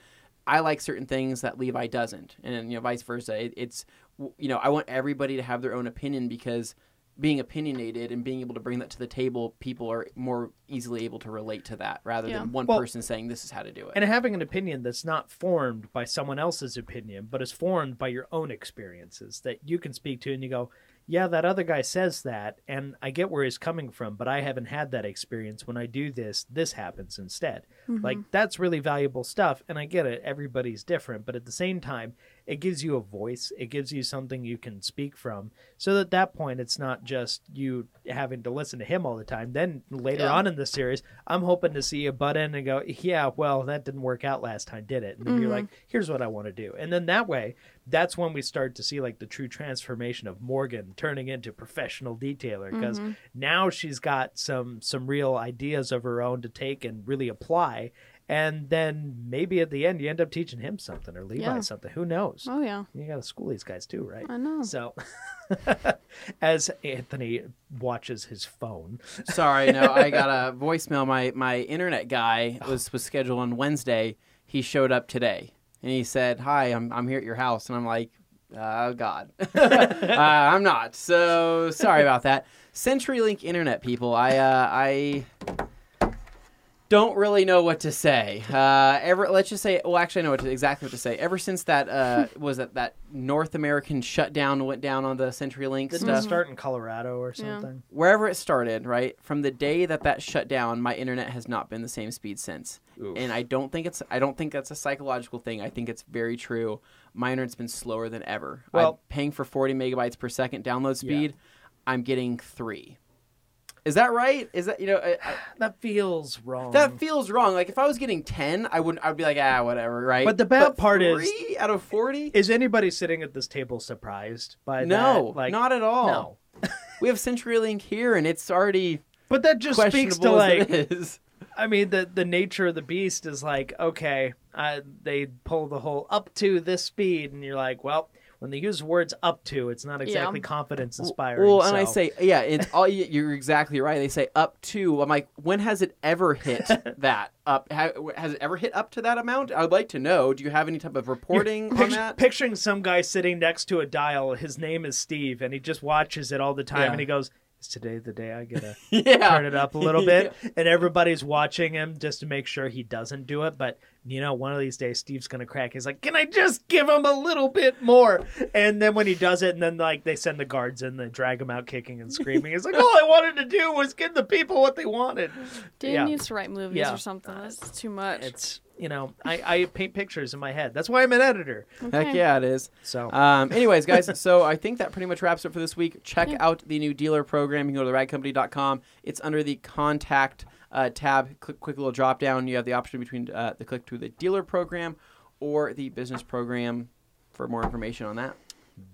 I like certain things that Levi doesn't, and you know, vice versa. It, it's you know, I want everybody to have their own opinion because being opinionated and being able to bring that to the table, people are more easily able to relate to that rather
Yeah.
than one
Well-
person saying this is how to do it.
And having an opinion that's not formed by someone else's opinion, but is formed by your own experiences that you can speak to and you go, yeah, that other guy says that, and I get where he's coming from, but I haven't had that experience. When I do this, this happens instead. Like, mm-hmm. that's really valuable stuff, and I get it. Everybody's different, but at the same time, it gives you a voice, it gives you something you can speak from. So at that point, it's not just you having to listen to him all the time. Then later
Yeah.
on in the series, I'm hoping to see you butt in and go, yeah, well, that didn't work out last time, did it? And then you're mm-hmm. like, here's what I want to do. And then that way, that's when we start to see like the true transformation of Morgan turning into professional detailer because mm-hmm. now she's got some some real ideas of her own to take and really apply. And then maybe at the end you end up teaching him something or Levi
Yeah.
something. Who knows?
Oh yeah,
You got to school these guys too, right?
I know.
So, [LAUGHS] as Anthony watches his phone,
Sorry, no, [LAUGHS] I got a voicemail. My my internet guy was was scheduled on Wednesday. He showed up today, and he said, "Hi, I'm I'm here at your house," and I'm like. Oh God, [LAUGHS] uh, I'm not. So sorry about that. CenturyLink Internet people. I uh, I don't really know what to say. Uh, ever, let's just say, well, actually, I know what to, exactly what to say. Ever since that uh, [LAUGHS] was that that North American shutdown went down on the CenturyLink
Didn't it start in Colorado or
Yeah.
something?
wherever it started, right from the day that that shut down, my internet has not been the same speed since.
Oof.
And I don't think it's I don't think that's a psychological thing. I think it's very true. My internet's been slower than ever.
Well-
I'm paying for 40 megabytes per second download speed. I'm getting three. Is that right? Is that you know? I, I, [SIGHS]
That feels wrong.
that feels wrong. Like if I was getting 10, I wouldn't. I'd be like, ah, whatever, right?
But the bad part is-
three out of 40.
is anybody sitting at this table surprised by
No,
that? Like,
not at all.
No. [LAUGHS]
we have CenturyLink here, and it's already
But that just speaks to like. [LAUGHS] I mean, the the nature of the beast is like, okay, uh, they pull the whole up to this speed, and you're like, well, when they use words up to, it's not exactly confidence inspiring.
Well, and I
so-
say, yeah, it's all. You're exactly right. They say up to. I'm like, when has it ever hit [LAUGHS] that up? ha- Has it ever hit up to that amount? I would like to know. Do you have any type of reporting on
Pict-
that?
picturing some guy sitting next to a dial. His name is Steve, and he just watches it all the time,
Yeah.
and he goes. Is today the day I get to [LAUGHS]
yeah,
turn it up a little bit? [LAUGHS] And everybody's watching him just to make sure he doesn't do it. But you know, one of these days, Steve's gonna crack. He's like, "Can I just give him a little bit more?" And then when he does it, and then like they send the guards in, they drag him out kicking and screaming. He's like, [LAUGHS] "All I wanted to do was give the people what they wanted."
Dane
Yeah.
needs to write movies
Yeah.
or something. Uh, That's too much.
It's you know, I, I paint pictures in my head. That's why I'm an editor.
Heck yeah, it is.
So
Um, anyways, guys, [LAUGHS] so I think that pretty much wraps it for this week. Check
Yeah.
out the new dealer program. You can go to theragcompany.com. It's under the contact uh, tab. Click quick little drop down. You have the option between uh, the click to the dealer program or the business program for more information on that.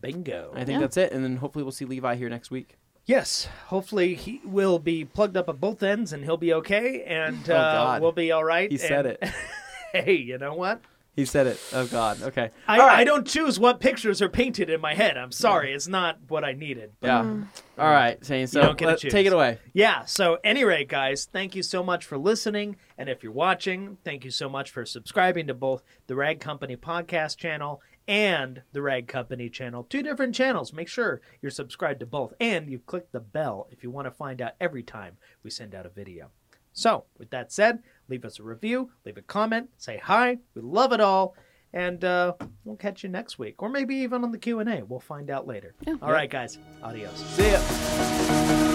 bingo.
I think
Yeah.
that's it. And then hopefully we'll see Levi here next week.
Yes, hopefully he will be plugged up at both ends and he'll be okay, and
Oh,
uh,
God.
we'll be all right.
He said it. [LAUGHS]
hey, you know what?
He said it. Oh God. Okay.
I,
All right.
I don't choose what pictures are painted in my head. I'm sorry, it's not what I needed. But
Yeah. Mm. All right, Shane. So
don't get to
let-
choose.
take it away.
yeah. So, any rate, guys, thank you so much for listening, and if you're watching, thank you so much for subscribing to both the Rag Company podcast channel and the Rag Company channel. Two different channels. Make sure you're subscribed to both, and you click the bell if you want to find out every time we send out a video. So, with that said, leave us a review, leave a comment, say hi. We love it all, and uh, we'll catch you next week, or maybe even on the Q and A. We'll find out later.
Yeah.
All right, guys. Adios.
See ya.